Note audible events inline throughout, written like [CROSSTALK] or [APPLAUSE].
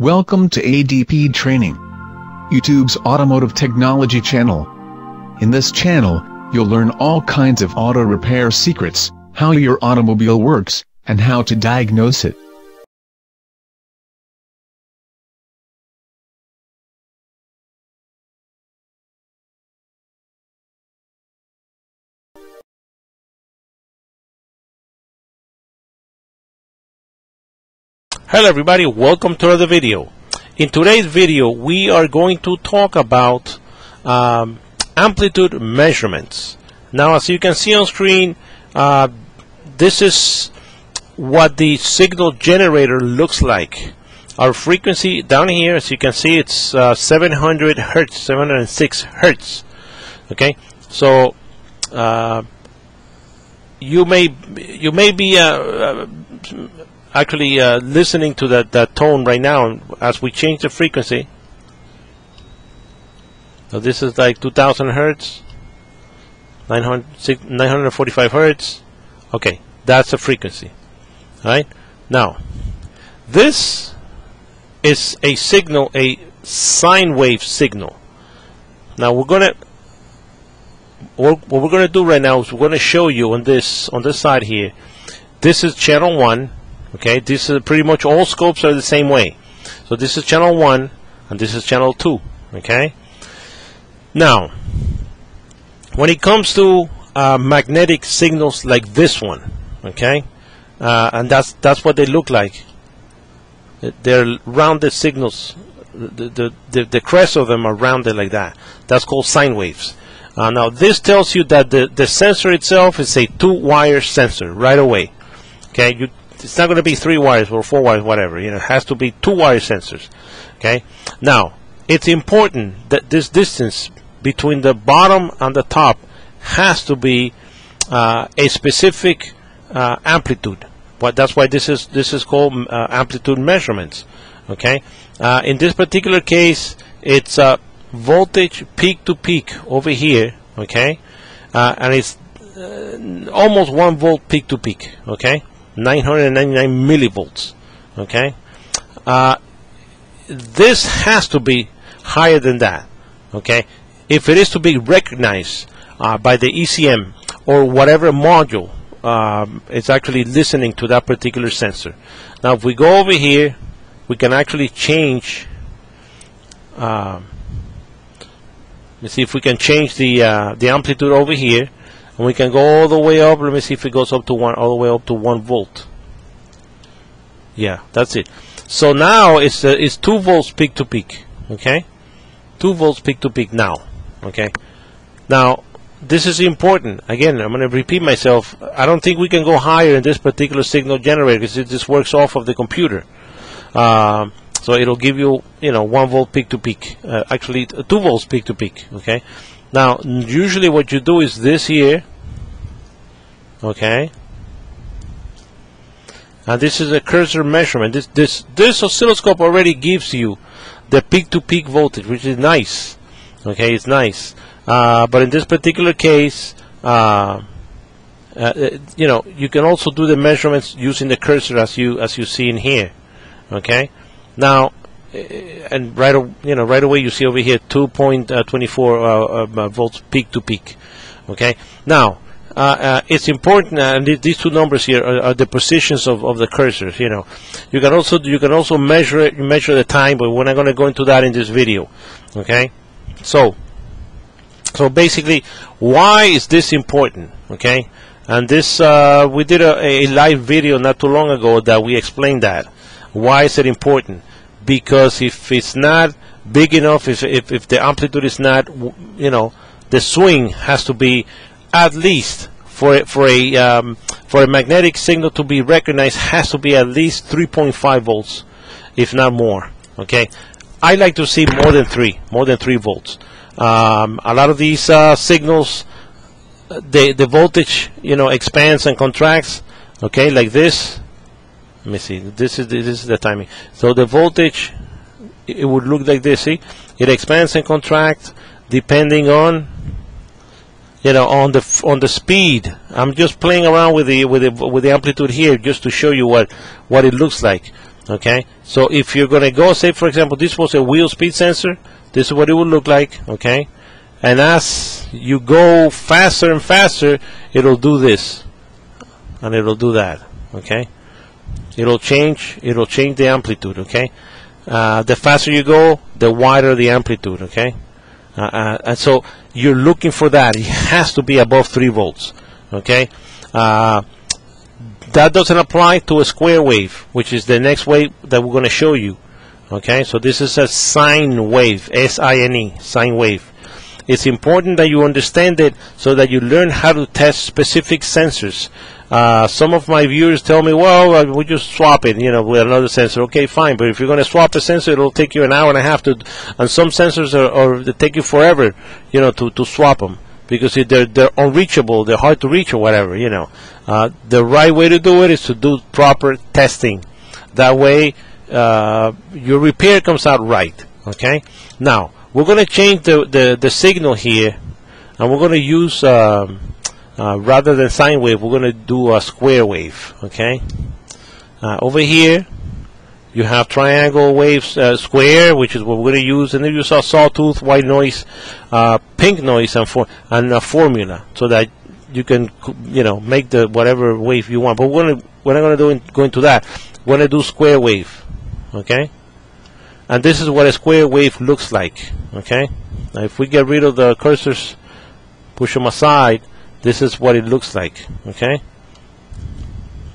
Welcome to ADP Training, YouTube's automotive technology channel. In this channel, you'll learn all kinds of auto repair secrets, how your automobile works, and how to diagnose it. Hello everybody, welcome to another video. In today's video we are going to talk about um, amplitude measurements. Now as you can see on screen, uh, this is what the signal generator looks like. Our frequency down here, as you can see, it's uh, 700 hertz, 706 hertz. Okay, so uh, you may you may be uh, uh, actually uh, listening to that, that tone right now as we change the frequency. So this is like 2000 hertz, 900, 945 hertz. Okay, that's the frequency. All right. Now, this is a signal, a sine wave signal. Now we're gonna what we're gonna do right now is we're gonna show you on this on this side here. This is channel one okay this is pretty much all scopes are the same way. So this is channel 1 and this is channel 2 okay? Now when it comes to uh, magnetic signals like this one okay? Uh, and that's that's what they look like. They're rounded signals. The, the, the, the crest of them are rounded like that. That's called sine waves. Uh, now this tells you that the, the sensor itself is a two wire sensor right away. Okay you it's not going to be three wires or four wires, whatever. You know, it has to be two wire sensors. Okay. Now, it's important that this distance between the bottom and the top has to be uh, a specific uh, amplitude. But that's why this is this is called uh, amplitude measurements. Okay. Uh, in this particular case, it's a voltage peak to peak over here. Okay, uh, and it's almost one volt peak to peak. Okay. 999 millivolts. Okay, uh, this has to be higher than that. Okay, if it is to be recognized uh, by the ECM or whatever module um, it's actually listening to that particular sensor. Now, if we go over here, we can actually change. Um, let's see if we can change the uh, the amplitude over here and we can go all the way up. Let me see if it goes up to one all the way up to one volt. Yeah that's it. So now it's uh, it's two volts peak to peak okay? Two volts peak to peak now okay? Now this is important. Again I'm going to repeat myself. I don't think we can go higher in this particular signal generator because this works off of the computer. Um, so it'll give you you know one volt peak to peak uh, actually two volts peak to peak okay? Now usually what you do is this here okay? And this is a cursor measurement. This this this oscilloscope already gives you the peak to peak voltage which is nice. Okay it's nice. Uh, but in this particular case uh, uh, you know you can also do the measurements using the cursor as you as you see in here. Okay? Now uh, and right you know right away you see over here 2.24 uh, uh, volts peak to peak. Okay? Now uh, uh, it's important, uh, and th these two numbers here are, are, the positions of, of the cursors. You know, you can also you can also measure it, measure the time, but we're not going to go into that in this video. Okay, so so basically, why is this important? Okay, and this uh, we did a, a live video not too long ago that we explained that. Why is it important? Because if it's not big enough, if if, if the amplitude is not, you know, the swing has to be at least for for a um, for a magnetic signal to be recognized has to be at least 3.5 volts, if not more. Okay, I like to see more than three, more than three volts. Um, a lot of these uh, signals, the the voltage you know expands and contracts. Okay, like this. Let me see. This is this is the timing. So the voltage, it would look like this. See, it expands and contracts depending on you know on the on the speed i'm just playing around with the with the with the amplitude here just to show you what what it looks like Okay, so if you're going to go, say for example, this was a wheel speed sensor, this is what it would look like. Okay, and as you go faster and faster, it'll do this, and it'll do that. Okay, it'll change, it'll change the amplitude. Okay, uh, the faster you go, the wider the amplitude. Okay, uh, uh, and so you're looking for that. It has to be above three volts. Okay. Uh, that doesn't apply to a square wave, which is the next wave that we're going to show you. Okay, so this is a sine wave, S-I-N-E, sine wave. It's important that you understand it so that you learn how to test specific sensors. Uh, some of my viewers tell me, well, uh, we just swap it, you know, with another sensor. Okay, fine, but if you're going to swap a sensor, it'll take you an hour and a half to, and some sensors are, are they take you forever, you know, to, to swap them because they're they're unreachable, they're hard to reach or whatever, you know. Uh, the right way to do it is to do proper testing. That way, uh, your repair comes out right. Okay. Now we're going to change the, the the signal here, and we're going to use um, uh, rather than sine wave, we're going to do a square wave. Okay. Uh, over here, you have triangle waves uh, square, which is what we're going to use, and then you saw sawtooth, white noise, uh, pink noise, and for and a formula, so that you can you know make the whatever wave you want. But we're gonna we're not going to do go into that. We're going to do square wave, okay? And this is what a square wave looks like, okay? Now, if we get rid of the cursors, push them aside, this is what it looks like, okay?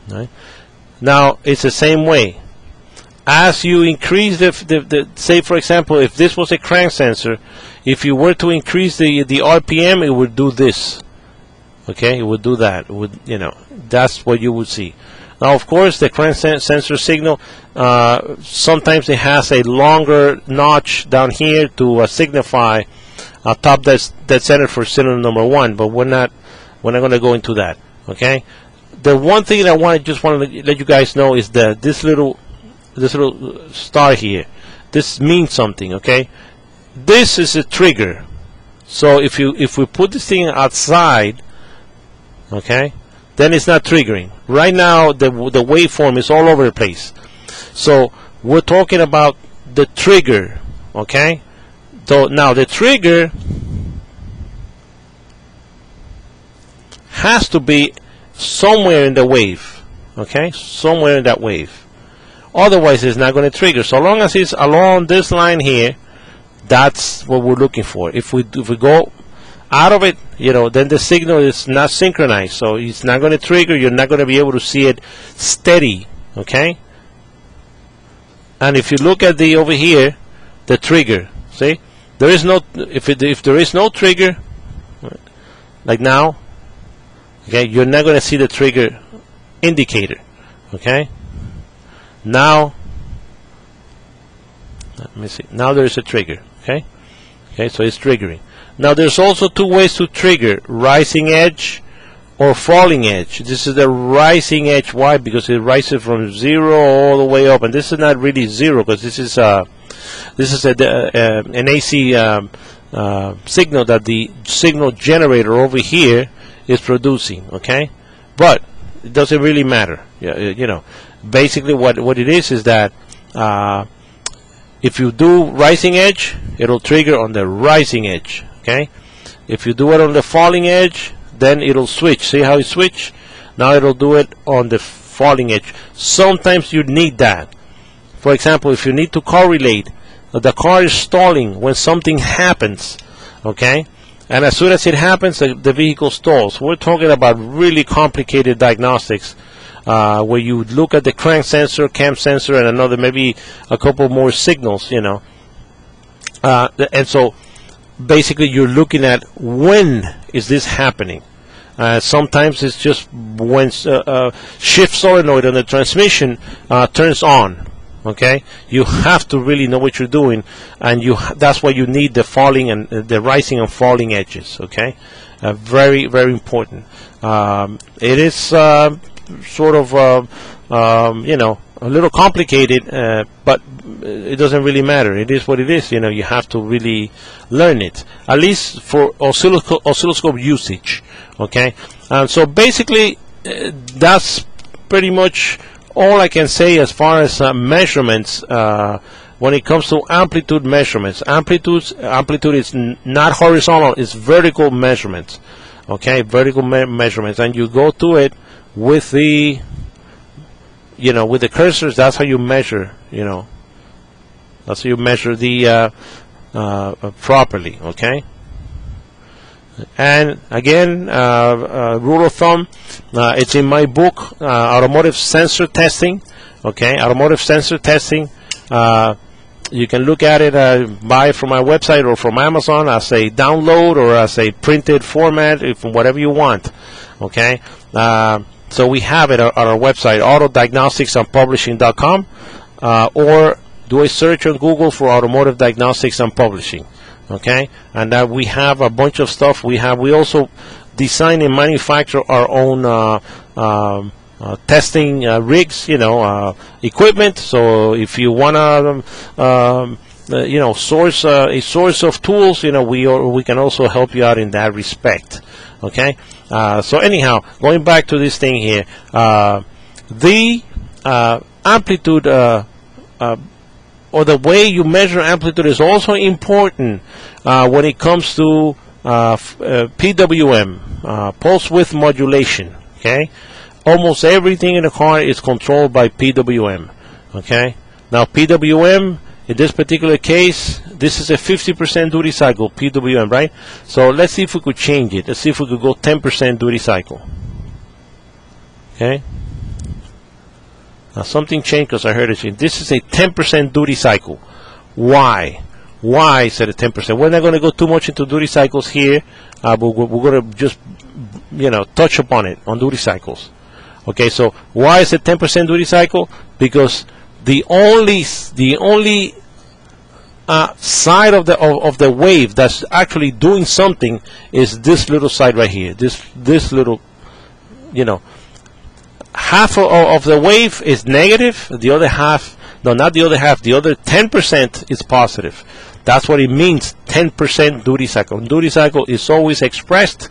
Right. Now it's the same way as you increase the, the, the, say for example if this was a crank sensor if you were to increase the the RPM it would do this okay it would do that it would you know that's what you would see now of course the crank sen sensor signal uh, sometimes it has a longer notch down here to uh, signify a top that dead center for cylinder number one but we're not we're not going to go into that okay? The one thing that I want just want to let you guys know is that this little this little star here this means something okay? This is a trigger. So if you if we put this thing outside okay then it's not triggering. Right now the the waveform is all over the place. So we're talking about the trigger okay so now the trigger has to be somewhere in the wave okay somewhere in that wave Otherwise, it's not going to trigger. So long as it's along this line here, that's what we're looking for. If we if we go out of it, you know, then the signal is not synchronized, so it's not going to trigger. You're not going to be able to see it steady. Okay. And if you look at the over here, the trigger, see, there is no if it, if there is no trigger, like now, okay, you're not going to see the trigger indicator. Okay. Now, let me see. Now there is a trigger. Okay. Okay. So it's triggering. Now there's also two ways to trigger: rising edge or falling edge. This is the rising edge. Why? Because it rises from zero all the way up, and this is not really zero because this is a uh, this is a, uh, an AC um, uh, signal that the signal generator over here is producing. Okay, but it doesn't really matter. You know, basically what what it is is that uh, if you do rising edge it'll trigger on the rising edge okay? If you do it on the falling edge then it'll switch. See how it switch? Now it'll do it on the falling edge. Sometimes you need that. For example if you need to correlate the car is stalling when something happens okay and as soon as it happens the, the vehicle stalls we're talking about really complicated diagnostics uh, where you look at the crank sensor, cam sensor, and another maybe a couple more signals, you know. Uh, and so basically you're looking at when is this happening. Uh, sometimes it's just when uh, uh, shift solenoid on the transmission uh, turns on. Okay, you have to really know what you're doing, and you that's why you need the falling and uh, the rising and falling edges. Okay, very very important. Um, it is sort of, uh, um, you know, a little complicated, uh, but it doesn't really matter. It is what it is. You know, you have to really learn it, at least for oscilloscope, oscilloscope usage. Okay, and so basically, uh, that's pretty much all I can say as far as uh, measurements uh, when it comes to amplitude measurements. Amplitude amplitude is not horizontal; it's vertical measurements. Okay, vertical me measurements, and you go to it with the you know with the cursors. That's how you measure. You know, that's how you measure the uh, uh, properly. Okay. And again, uh, uh, rule of thumb, uh, it's in my book, Automotive Sensor Testing. Okay, Automotive Sensor Testing. you can look at it, buy it from my website or from Amazon as a download or as a printed format, if whatever you want. Okay, so we have it on our website, autodiagnosticsandpublishing.com, uh, or do a search on Google for automotive diagnostics and publishing okay? And that we have a bunch of stuff we have. We also design and manufacture our own uh, um, uh, testing uh, rigs you know uh, equipment. So if you want to um, uh, you know source uh, a source of tools you know we we can also help you out in that respect okay? So anyhow going back to this thing here the amplitude or the way you measure amplitude is also important uh, when it comes to uh, uh PWM, uh, pulse width modulation. Okay, almost everything in the car is controlled by PWM. Okay, now PWM in this particular case, this is a 50% duty cycle PWM, right? So let's see if we could change it. Let's see if we could go 10% duty cycle. Okay. Now something changed because I heard it change. This is a 10% duty cycle. Why? Why it a 10%? We're not going to go too much into duty cycles here, uh, but we're, we're going to just, you know, touch upon it on duty cycles. Okay, so why is it 10% duty cycle? Because the only the only uh, side of the of, of, the wave that's actually doing something is this little side right here. This this little, you know, half of, of the wave is negative, the other half, no, not the other half, the other 10% is positive. That's what it means, 10% duty cycle. Duty cycle is always expressed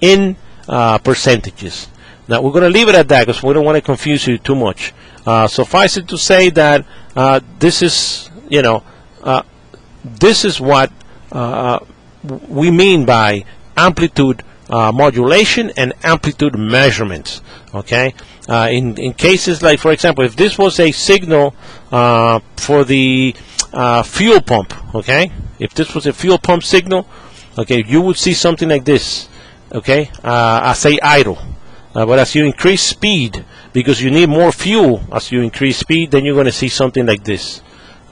in uh, percentages. Now, we're going to leave it at that because we don't want to confuse you too much. Uh, suffice it to say that uh, this is, you know, uh, this is what uh, we mean by amplitude uh, modulation and amplitude measurements. Okay, uh, in in cases like, for example, if this was a signal uh, for the uh, fuel pump, okay, if this was a fuel pump signal, okay, you would see something like this. Okay, uh, I say idle, uh, but as you increase speed, because you need more fuel as you increase speed, then you're going to see something like this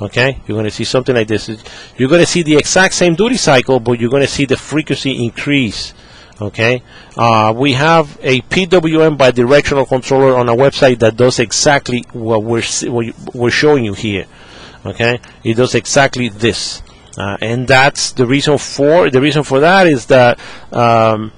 okay? You're going to see something like this. You're going to see the exact same duty cycle but you're going to see the frequency increase okay? Uh, we have a PWM bidirectional controller on a website that does exactly what we're what we're showing you here. Okay? It does exactly this. Uh, and that's the reason for the reason for that is that um,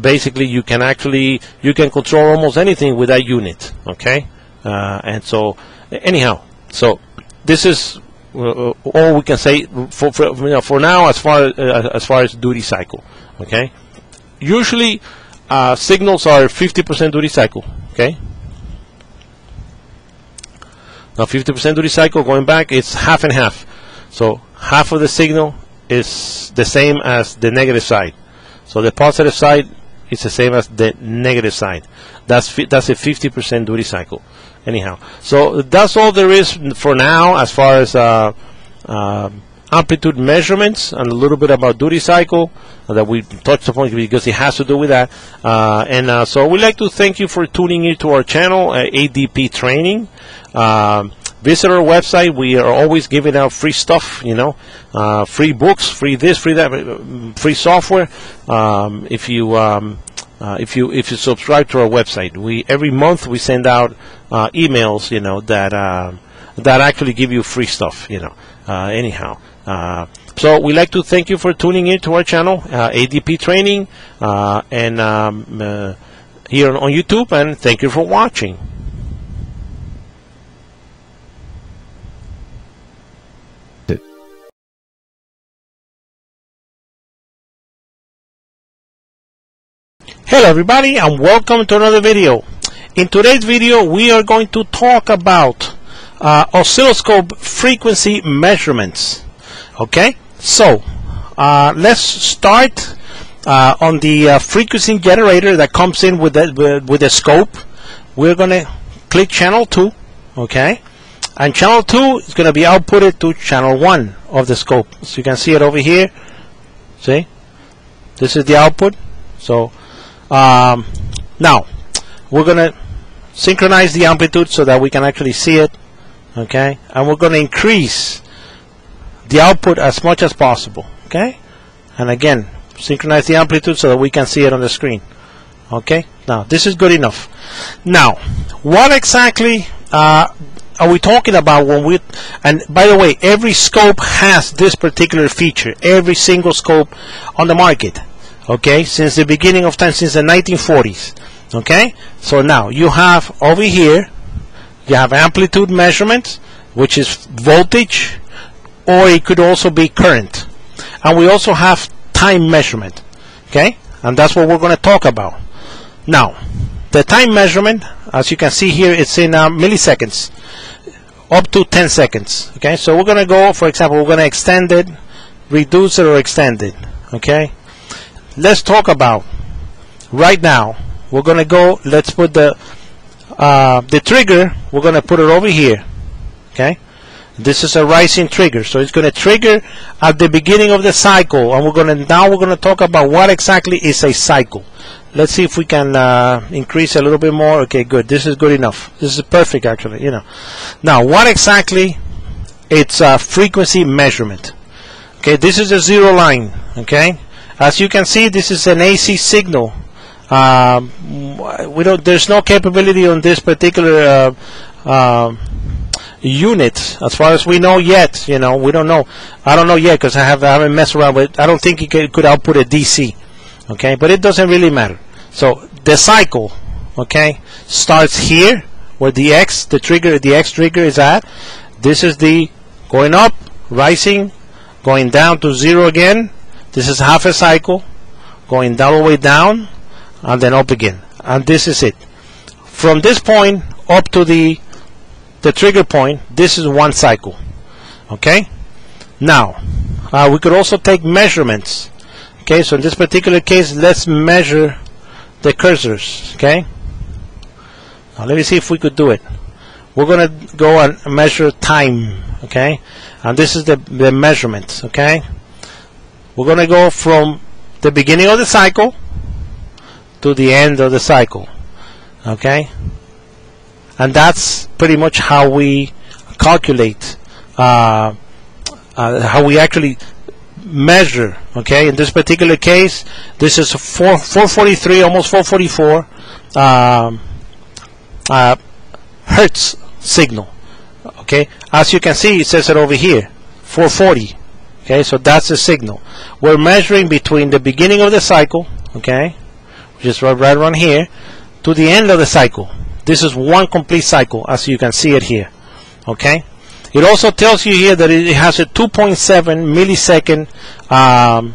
basically you can actually you can control almost anything with that unit. Okay? Uh, and so anyhow so this is uh, all we can say for for, you know, for now as far uh, as far as duty cycle. Okay usually uh, signals are 50% duty cycle. Okay. Now 50% duty cycle going back, it's half and half. So half of the signal is the same as the negative side. So the positive side is the same as the negative side. That's that's a 50% duty cycle. Anyhow, so that's all there is for now as far as uh, uh, amplitude measurements and a little bit about duty cycle that we touched upon because it has to do with that. Uh, and uh, so we'd like to thank you for tuning into our channel, uh, ADP Training. Um, visit our website. We are always giving out free stuff, you know, uh, free books, free this, free that, uh, free software. Um, if you um, uh, if you if you subscribe to our website, we every month we send out emails, you know, that that actually give you free stuff, you know. anyhow. Uh, so we'd like to thank you for tuning in to our channel, uh, ADP Training, uh, and um, uh, here on YouTube, and thank you for watching. Hello everybody and welcome to another video. in today's video we are going to talk about uh, oscilloscope frequency measurements okay? So uh, let's start uh, on the uh, frequency generator that comes in with the, with, the scope. We're gonna click channel 2 okay? And channel 2 is going to be outputted to channel 1 of the scope. So you can see it over here. See? This is the output. So um, now we're going to synchronize the amplitude so that we can actually see it okay? And we're going to increase the output as much as possible okay? And again synchronize the amplitude so that we can see it on the screen okay? Now this is good enough. Now what exactly uh, are we talking about when we and by the way every scope has this particular feature every single scope on the market okay? Since the beginning of time since the 1940s okay? So now you have over here you have amplitude measurement which is voltage or it could also be current. And we also have time measurement okay? And that's what we're going to talk about. Now the time measurement as you can see here it's in uh, milliseconds up to 10 seconds okay? So we're going to go for example we're going to extend it reduce it or extend it okay? Let's talk about right now we're gonna go let's put the uh, the trigger we're gonna put it over here okay this is a rising trigger. So it's gonna trigger at the beginning of the cycle and we're gonna now we're gonna talk about what exactly is a cycle. Let's see if we can uh, increase a little bit more. Okay good. This is good enough. This is perfect actually you know. Now what exactly it's a frequency measurement. Okay this is a zero line okay? As you can see this is an AC signal. Um, we don't there's no capability on this particular uh, uh, unit as far as we know yet you know we don't know. I don't know yet because I, have, I haven't messed around with I don't think it could, could output a DC okay? But it doesn't really matter. So the cycle okay starts here where the X the trigger the X trigger is at. This is the going up rising going down to zero again. This is half a cycle going all the way down and then up again. And this is it. From this point up to the the trigger point this is one cycle okay? Now uh, we could also take measurements okay? So in this particular case let's measure the cursors okay? Now let me see if we could do it. We're gonna go and measure time okay? And this is the, the measurement okay? We're going to go from the beginning of the cycle to the end of the cycle okay and that's pretty much how we calculate uh, uh, how we actually measure okay? In this particular case this is 4 443 almost 444 um, uh, hertz signal okay? As you can see it says it over here 440 okay? So that's the signal. We're measuring between the beginning of the cycle okay? Is right, right around here to the end of the cycle this is one complete cycle as you can see it here okay? It also tells you here that it has a 2.7 millisecond um,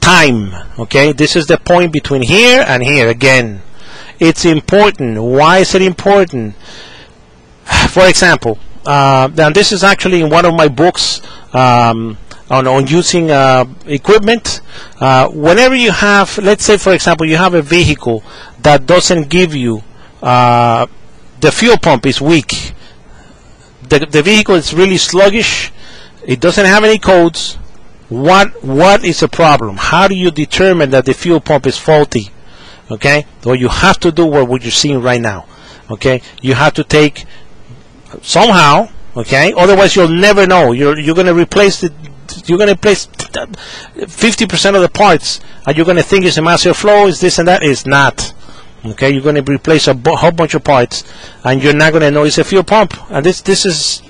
time okay? This is the point between here and here again. It's important. Why is it important? For example uh, and this is actually in one of my books um, on, on using uh, equipment. Uh, whenever you have, let's say for example, you have a vehicle that doesn't give you, uh, the fuel pump is weak, the, the vehicle is really sluggish, it doesn't have any codes, what what is the problem? How do you determine that the fuel pump is faulty? Okay, what you have to do what you're seeing right now. Okay, you have to take somehow. Okay, otherwise you'll never know. You're you're going to replace the you're going to place 50% of the parts and you're going to think it's a mass airflow is this and that is not okay you're going to replace a whole bunch of parts and you're not going to know it's a fuel pump and this this is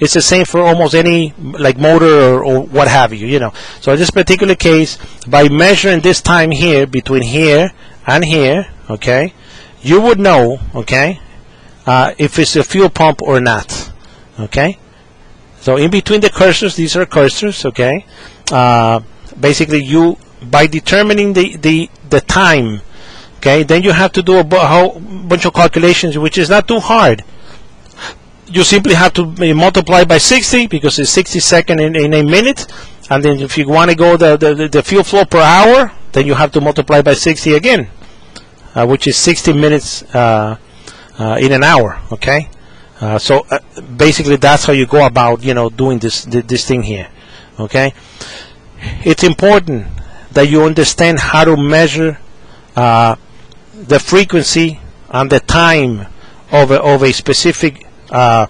it's the same for almost any like motor or, or what have you you know so in this particular case by measuring this time here between here and here okay you would know okay uh, if it's a fuel pump or not okay so in between the cursors, these are cursors, okay? Uh, basically, you by determining the, the, the time Okay, then you have to do a, whole bunch of calculations, which is not too hard. You simply have to uh, multiply by 60 because it's 60 seconds in, in a minute, and then if you want to go the, the the fuel flow per hour, then you have to multiply by 60 again, uh, which is 60 minutes uh, uh, in an hour. Okay, uh, so uh, basically that's how you go about you know doing this this thing here. Okay, it's important that you understand how to measure uh, the frequency and the time of a, of a specific uh,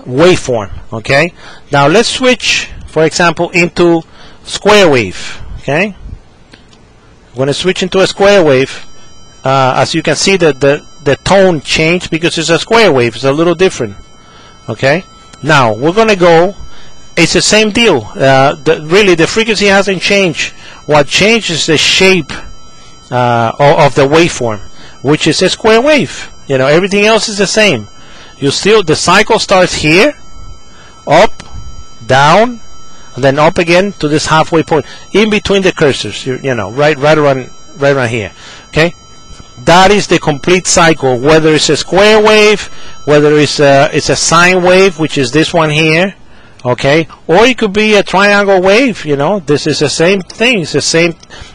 waveform. Okay. Now let's switch, for example, into square wave. Okay. I'm going to switch into a square wave. Uh, as you can see, the, the the tone changed because it's a square wave. It's a little different. Okay. Now we're going to go. It's the same deal. Uh, the, really, the frequency hasn't changed. What changes the shape uh, of the waveform, which is a square wave. You know, everything else is the same. You still the cycle starts here, up, down, and then up again to this halfway point in between the cursors. You, you know, right, right around, right around here. Okay, that is the complete cycle. Whether it's a square wave, whether it's a it's a sine wave, which is this one here. Okay, or it could be a triangle wave. You know, this is the same thing. It's the same.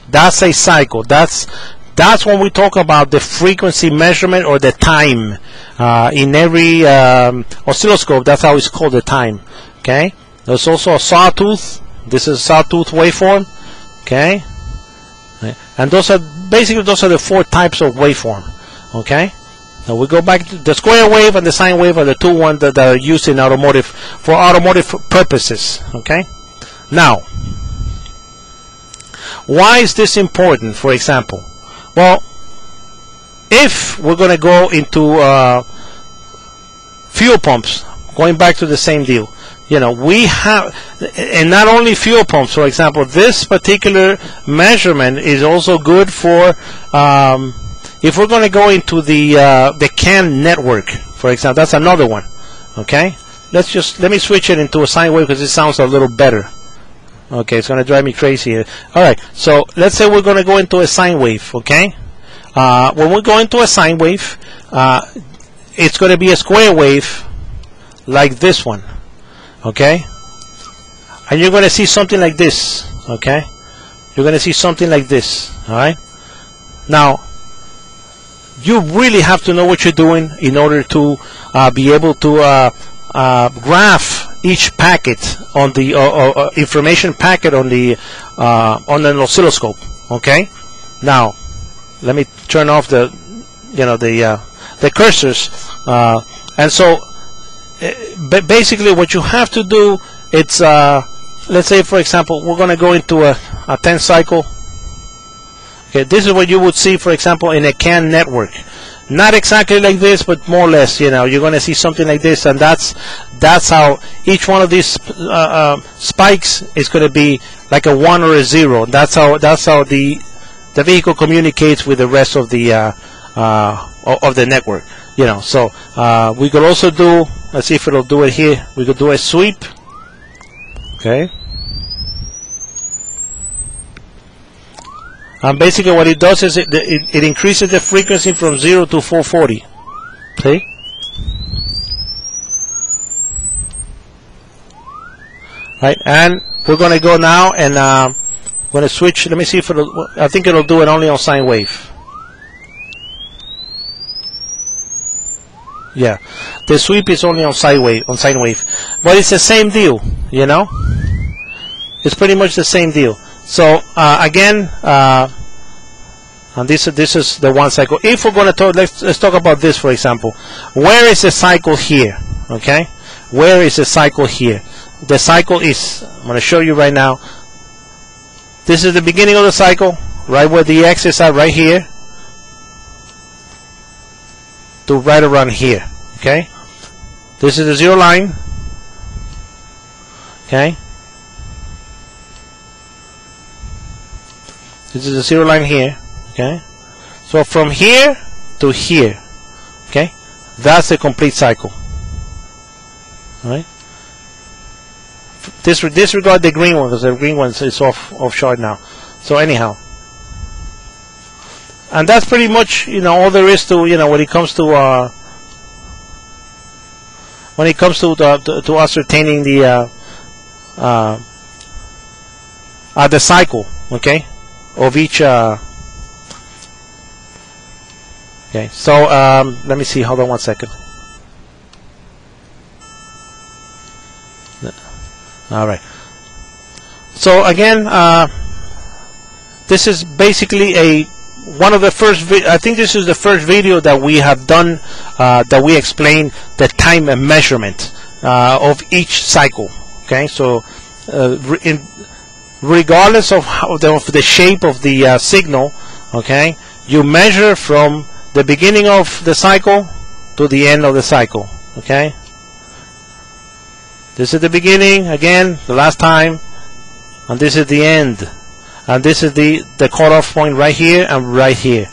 That's a cycle. That's that's when we talk about the frequency measurement or the time uh, in every um, oscilloscope. That's how it's called the time. Okay. There's also a sawtooth. This is a sawtooth waveform. Okay. And those are basically those are the four types of waveform. Okay. Now we go back to the square wave and the sine wave are the two ones that, are used in automotive for automotive purposes. Okay. Now, why is this important? For example, well, if we're going to go into uh, fuel pumps, going back to the same deal, you know, we have, and not only fuel pumps. For example, this particular measurement is also good for um, if we're going to go into the uh, the CAN network. For example, that's another one. Okay, let's just let me switch it into a sine wave because it sounds a little better. Okay, it's going to drive me crazy. All right, so let's say we're going to go into a sine wave. Okay, uh, when we go into a sine wave, uh, it's going to be a square wave like this one. Okay, and you're going to see something like this. Okay, you're going to see something like this. All right. Now, you really have to know what you're doing in order to uh, be able to uh, uh, graph each packet on the uh, uh, uh, information packet on the on an oscilloscope. Okay. Now, let me turn off the you know the the cursors, and so uh, basically what you have to do it's let's say for example we're going to go into a, a 10 cycle. Okay, this is what you would see, for example, in a CAN network not exactly like this, but more or less. You know, you're going to see something like this, and that's that's how each one of these uh, uh, spikes is going to be like a one or a zero. That's how that's how the the vehicle communicates with the rest of the uh, uh, of the network. You know, so uh, we could also do. Let's see if it'll do it here. We could do a sweep. Okay. And basically what it does is it, it, it increases the frequency from 0 to 440. See? Right, and we're going to go now and uh, going to switch. Let me see if it'll, I think it'll do it only on sine wave. Yeah, the sweep is only on sine wave, on sine wave, but it's the same deal, you know. It's pretty much the same deal. So uh, again, uh, and this this is the one cycle. If we're going to talk, let's let's talk about this for example. Where is the cycle here? Okay, where is the cycle here? The cycle is. I'm going to show you right now. This is the beginning of the cycle, right where the X are, right here, to right around here. Okay, this is the zero line. Okay. This is the zero line here. Okay. So from here to here. Okay. That's the complete cycle. Alright. Dis- disregard the green one because the green one is off off short now. So anyhow. and that's pretty much you know all there is to you know when it comes to uh, when it comes to the, to, to ascertaining the uh, uh, uh, the cycle okay of each uh, okay so um, let me see hold on one second. All right. So again uh, this is basically a one of the first I think this is the first video that we have done uh, that we explain the time and measurement uh, of each cycle. Okay so uh, in, regardless of, the, of the shape of the uh, signal okay you measure from the beginning of the cycle to the end of the cycle okay? This is the beginning again the last time and this is the end. And this is the the cutoff point right here and right here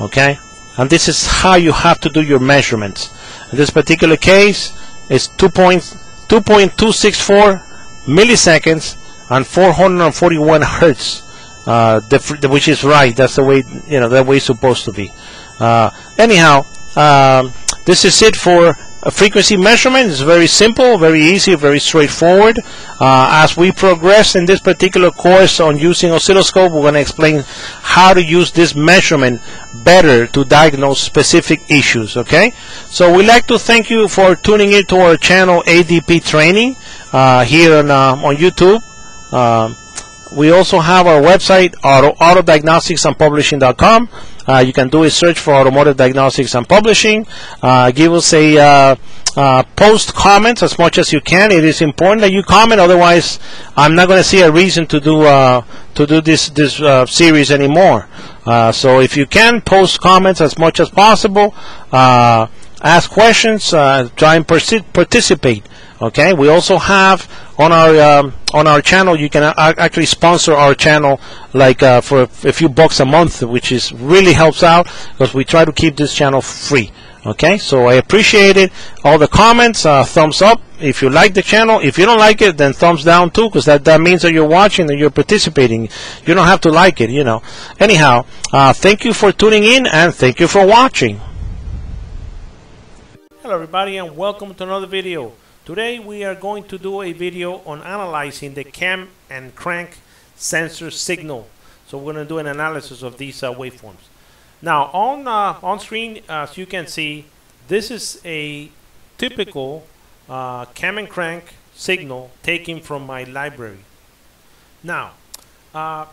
okay? And this is how you have to do your measurements. In this particular case it's 2.264 milliseconds and 441 hertz uh, which is right that's the way you know that way it's supposed to be uh, anyhow um, this is it for a frequency measurement It's very simple, very easy, very straightforward. Uh, as we progress in this particular course on using oscilloscope, we're going to explain how to use this measurement better to diagnose specific issues. Okay, so we'd like to thank you for tuning in to our channel ADP Training uh, here on uh, on YouTube. Uh, we also have our website auto autodiagnosticsandpublishing.com uh, you can do a search for automotive diagnostics and publishing. Uh, give us a uh, uh, post comments as much as you can. It is important that you comment, otherwise, I'm not going to see a reason to do uh, to do this this uh, series anymore. so if you can post comments as much as possible, ask questions, try and participate. Okay, we also have on our um, on our channel you can actually sponsor our channel like uh, for a few bucks a month which is really helps out because we try to keep this channel free okay? So I appreciate it. All the comments uh, thumbs up. If you like the channel if you don't like it then thumbs down too because that, that means that you're watching and you're participating. You don't have to like it you know. Anyhow uh, thank you for tuning in and thank you for watching hello everybody and welcome to another video Today we are going to do a video on analyzing the cam and crank sensor signal. So we're going to do an analysis of these uh, waveforms. Now on, uh, on screen as you can see this is a typical uh, cam and crank signal taken from my library. Now uh,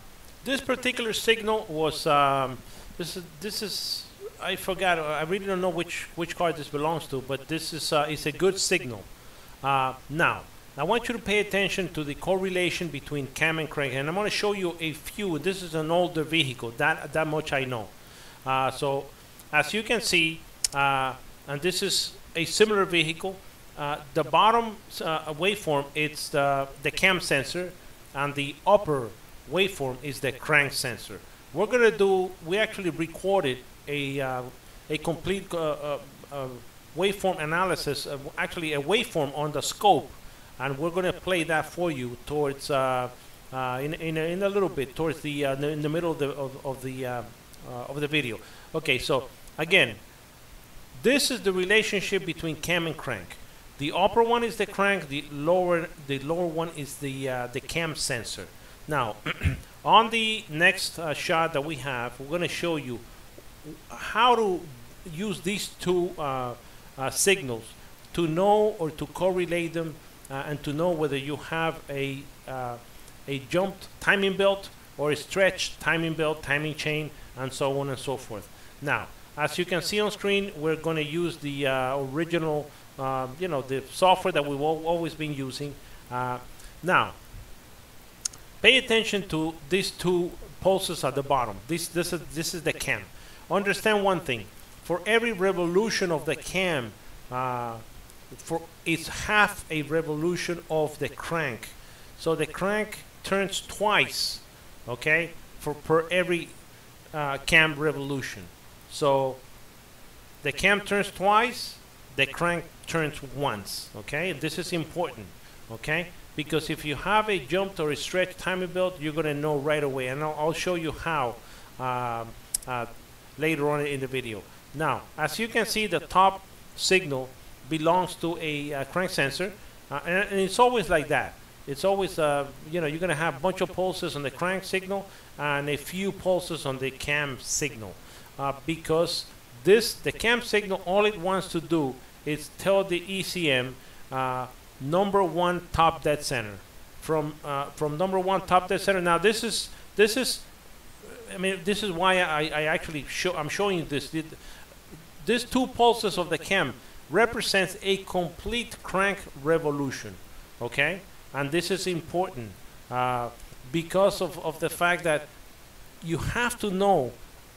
this particular signal was um, this is this is I forgot I really don't know which which card this belongs to but this is uh, it's a good signal uh, now, I want you to pay attention to the correlation between cam and crank, and I'm going to show you a few. This is an older vehicle, that, that much I know. Uh, so, as you can see, uh, and this is a similar vehicle, uh, the bottom uh, waveform it's the, the cam sensor, and the upper waveform is the crank sensor. We're going to do, we actually recorded a, uh, a complete waveform analysis, uh, actually a waveform on the scope, and we're going to play that for you towards uh, uh, in, in, in, a little bit towards the uh, in the middle of the of, of the uh, uh, of the video. Okay, so again, this is the relationship between cam and crank. The upper one is the crank. The lower the lower one is the the cam sensor. Now, [CLEARS THROAT] on the next shot that we have, we're going to show you how to use these two uh, signals to know or to correlate them uh, and to know whether you have a, uh, a jumped timing belt or a stretched timing belt, timing chain, and so on and so forth. Now, as you can see on screen, we're going to use the uh, original, um, you know, the software that we've always been using. Uh, now, pay attention to these two pulses at the bottom. This, this, is, this is the cam. Understand one thing for every revolution of the cam, uh, for it's half a revolution of the crank. So the crank turns twice, okay, for per every uh, cam revolution. So the cam turns twice, the crank turns once, okay. This is important, okay, because if you have a jumped or a stretched timing belt, you're gonna know right away, and I'll, I'll show you how. Uh, uh later on in the video. Now, as you can see, the top signal belongs to a uh, crank sensor, uh, and, and, it's always like that. It's always, uh, you know, you're going to have a bunch of pulses on the crank signal and a few pulses on the cam signal, uh, because this, the cam signal, all it wants to do is tell the ECM number one top dead center from uh, from number one top dead center. Now this is this is I mean this is why I, I actually show I'm showing you this. This two pulses of the cam represents a complete crank revolution. Okay, and this is important uh, because of, of the fact that you have to know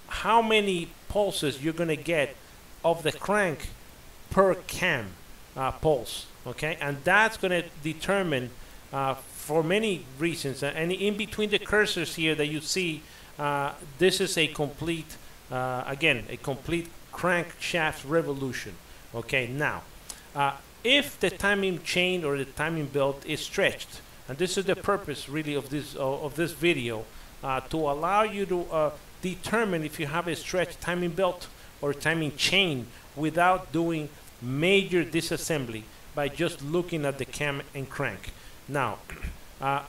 how many pulses you're going to get of the crank per cam uh, pulse okay? And that's going to determine uh, for many reasons and in between the cursors here that you see uh, this is a complete uh, again a complete crankshaft revolution. Okay? Now uh, if the timing chain or the timing belt is stretched and this is the purpose really of this of this video uh, to allow you to uh, determine if you have a stretched timing belt or timing chain without doing major disassembly by just looking at the cam and crank. Now, [CLEARS THROAT] uh,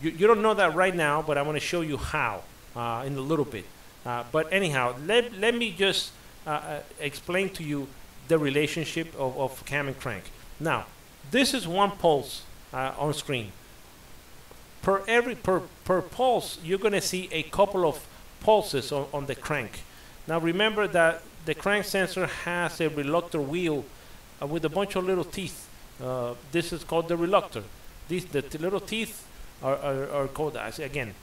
you, you, don't know that right now, but I want to show you how uh, in a little bit. Uh, but anyhow, let, let me just uh, uh, explain to you the relationship of, of cam and crank. Now, this is one pulse uh, on screen. Per every per, per pulse, you're going to see a couple of pulses on, on the crank. Now remember that the crank sensor has a reluctor wheel uh, with a bunch of little teeth. Uh, this is called the reluctor. These the little teeth are, are, are called as again.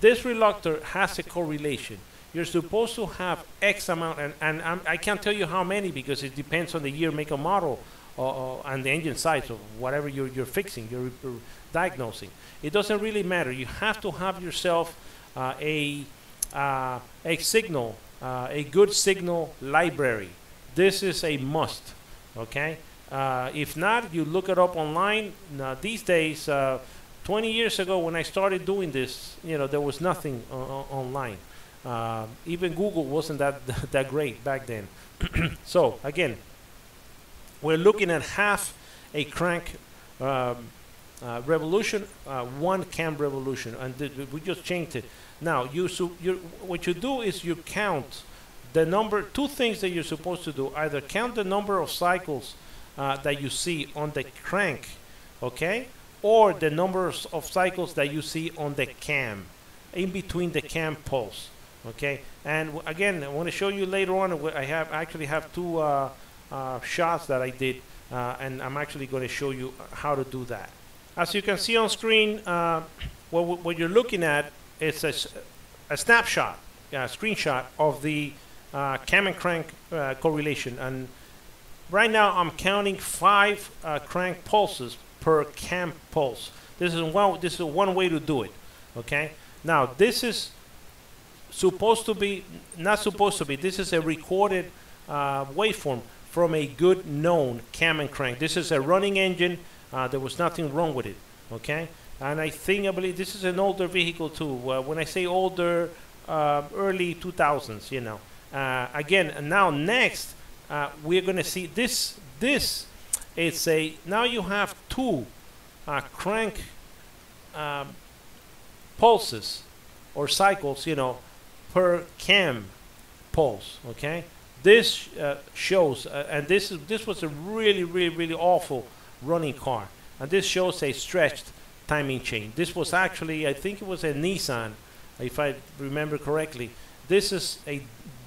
This reluctor has a correlation. You're supposed to have X amount, and, and I can not tell you how many because it depends on the year, make, and model, uh, and the engine size of whatever you're, you're fixing, you're, you're, diagnosing. It doesn't really matter. You have to have yourself uh, a uh, a signal, uh, a good signal library. This is a must. Okay. Uh, if not, you look it up online. Now, these days, uh, 20 years ago, when I started doing this, you know, there was nothing online. Uh, even Google wasn't that [LAUGHS] that great back then. [CLEARS THROAT] so again, we're looking at half a crank um, uh, revolution, uh, one cam revolution, and we just changed it. Now, you, you what you do is you count the number, two things that you're supposed to do. Either count the number of cycles uh, that you see on the crank, okay? Or the number of cycles that you see on the cam, in between the cam pulse, okay? And again, I want to show you later on, I have actually have two uh, uh, shots that I did, uh, and I'm actually going to show you how to do that. As you can see on screen, uh, what, what you're looking at is a, a snapshot, a screenshot of the uh, cam and crank uh, correlation. And right now I'm counting five uh, crank pulses per cam pulse. This is one. This is one way to do it. Okay. Now this is supposed to be not supposed to be. This is a recorded uh, waveform from a good known cam and crank. This is a running engine. Uh, there was nothing wrong with it. Okay. And I think I believe this is an older vehicle too. Uh, when I say older, early 2000s. You know. Uh, again, now next, uh, we're going to see this. This it's a now you have two uh, crank um, pulses or cycles, you know, per cam pulse. Okay, this uh, shows, uh, and this is this was a really, really, really awful running car, and this shows a stretched timing chain. This was actually, I think it was a Nissan, if I remember correctly. This is a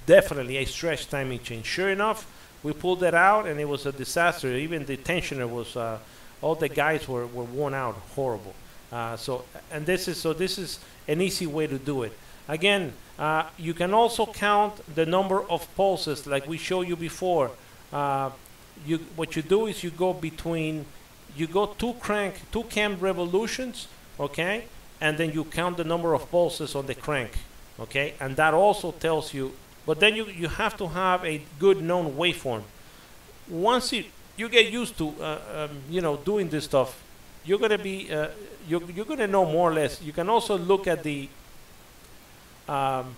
definitely a stretch timing chain. Sure enough, we pulled that out and it was a disaster. Even the tensioner was, uh, all the guys were, were worn out, horrible. Uh, so, and this is so this is an easy way to do it. Again, uh, you can also count the number of pulses, like we showed you before. Uh, you what you do is you go between, you go two crank, two cam revolutions, okay, and then you count the number of pulses on the crank, okay, and that also tells you but then you, you have to have a good known waveform. Once you, you get used to uh, um, you know doing this stuff, you're gonna be uh, you're, you're gonna know more or less. You can also look at the um,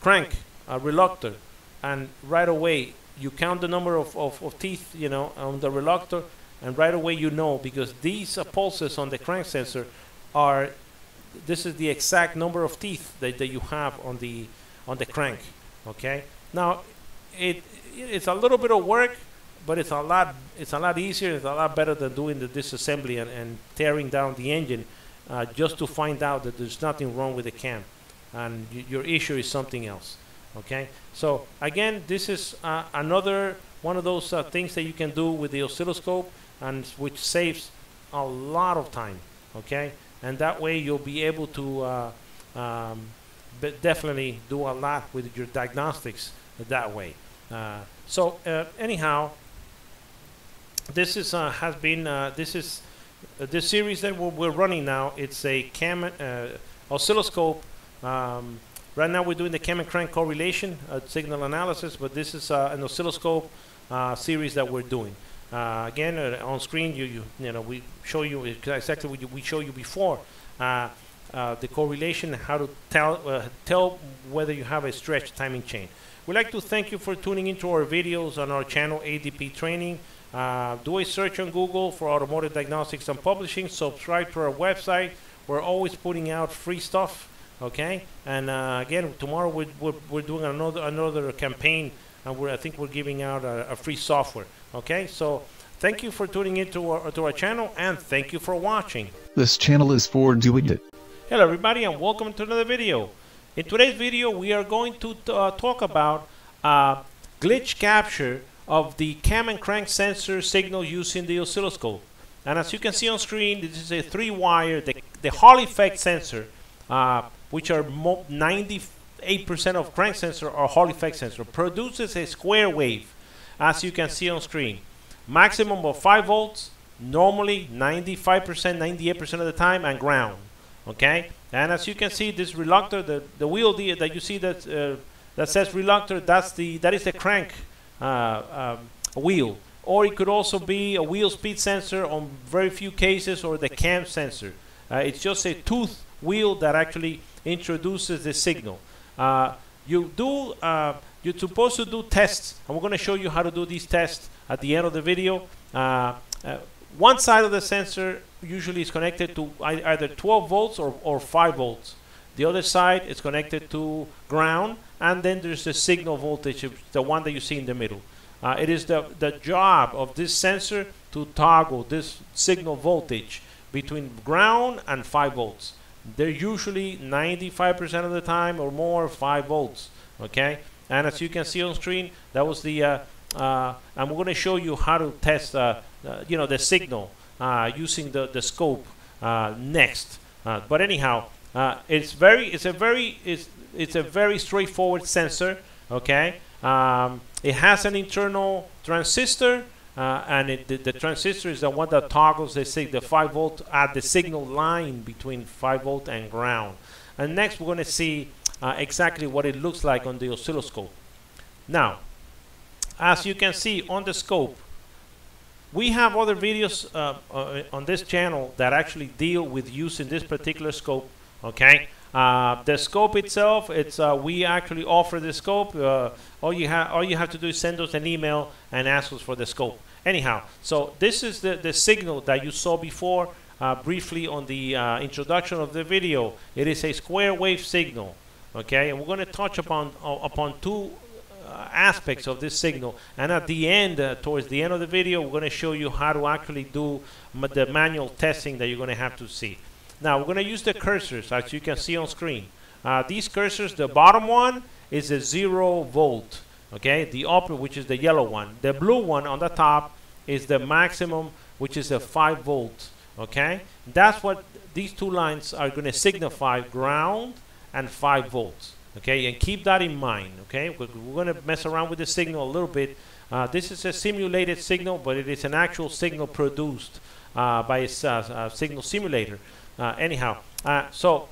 crank uh, reluctor, and right away you count the number of, of, of teeth, you know, on the reluctor, and right away you know because these pulses on the crank sensor are this is the exact number of teeth that, that you have on the on the crank okay? Now it it's a little bit of work but it's a lot it's a lot easier it's a lot better than doing the disassembly and, and tearing down the engine uh, just to find out that there's nothing wrong with the cam and your issue is something else. Okay? So again this is uh, another one of those uh, things that you can do with the oscilloscope and which saves a lot of time. Okay? And that way you'll be able to uh, um, definitely do a lot with your diagnostics that way. Uh, so uh, anyhow this is uh, has been uh, this is this series that we're, we're, running now it's a cam oscilloscope. Um, right now we're doing the cam and crank correlation signal analysis but this is an oscilloscope series that we're doing. Uh, again, uh, on screen, you, you you know we show you exactly what we show you before. Uh, uh, the correlation, how to tell uh, tell whether you have a stretch timing chain. We'd like to thank you for tuning into our videos on our channel ADP Training. Uh, do a search on Google for Automotive Diagnostics and Publishing. Subscribe to our website. We're always putting out free stuff. Okay, and again, tomorrow we're, we're, we're doing another another campaign, and I think we're giving out a, a free software. Okay, so thank you for tuning into our, to our channel and thank you for watching. This channel is for doing it. Hello everybody and welcome to another video. In today's video we are going to uh, talk about uh, glitch capture of the cam and crank sensor signal using the oscilloscope. And as you can see on screen, this is a three-wire, the, the Hall effect sensor, uh, which are 98% of crank sensor or Hall effect sensor, produces a square wave as you can see on screen. Maximum of 5 volts, normally 95%, 98% of the time, and ground. Okay, and as you can see, this reluctor, the, the wheel that you see that uh, that says reluctor, that's the that is the crank uh, um, wheel, or it could also be a wheel speed sensor on very few cases, or the cam sensor. Uh, it's just a tooth wheel that actually introduces the signal. Uh, you do uh, you're supposed to do tests, and we're going to show you how to do these tests at the end of the video. One side of the sensor usually is connected to either 12 volts or, or 5 volts. The other side is connected to ground, and then there's the signal voltage, the one that you see in the middle. Uh, it is the, the job of this sensor to toggle this signal voltage between ground and 5 volts. They're usually 95% of the time or more 5 volts. Okay, and as you can see on screen, that was the, uh, uh, we're going to show you how to test, uh you know, the signal uh, using the, the scope uh, next. but anyhow, it's very, it's a very, it's, it's a very straightforward sensor. Okay, um, it has an internal transistor. Uh, and it, the, the, transistor is the one that toggles the, sig- the 5 volt at the signal line between 5 volt and ground. And next we're going to see uh, exactly what it looks like on the oscilloscope. Now, as you can see on the scope, we have other videos uh, uh, on this channel that actually deal with using this particular scope. Okay, uh, the scope itself, it's uh, we actually offer the scope. Uh, all you have all you have to do is send us an email and ask us for the scope. Anyhow, so this is the the signal that you saw before. Uh, briefly on the introduction of the video, it is a square wave signal okay and we're going to touch upon uh, upon two uh, aspects of this signal. And at the end uh, towards the end of the video we're going to show you how to actually do the manual testing that you're going to have to see. Now we're going to use the cursors as you can see on screen. Uh, these cursors the bottom one is a zero volt okay? The upper which is the yellow one. The blue one on the top is the maximum which is a 5 volt okay? That's what these two lines are going to signify ground and 5 volts. Okay, and keep that in mind. Okay, we're, going to mess around with the signal a little bit. Uh, this is a simulated signal, but it is an actual signal produced uh, by a, uh, a, signal simulator. Uh, anyhow, uh, so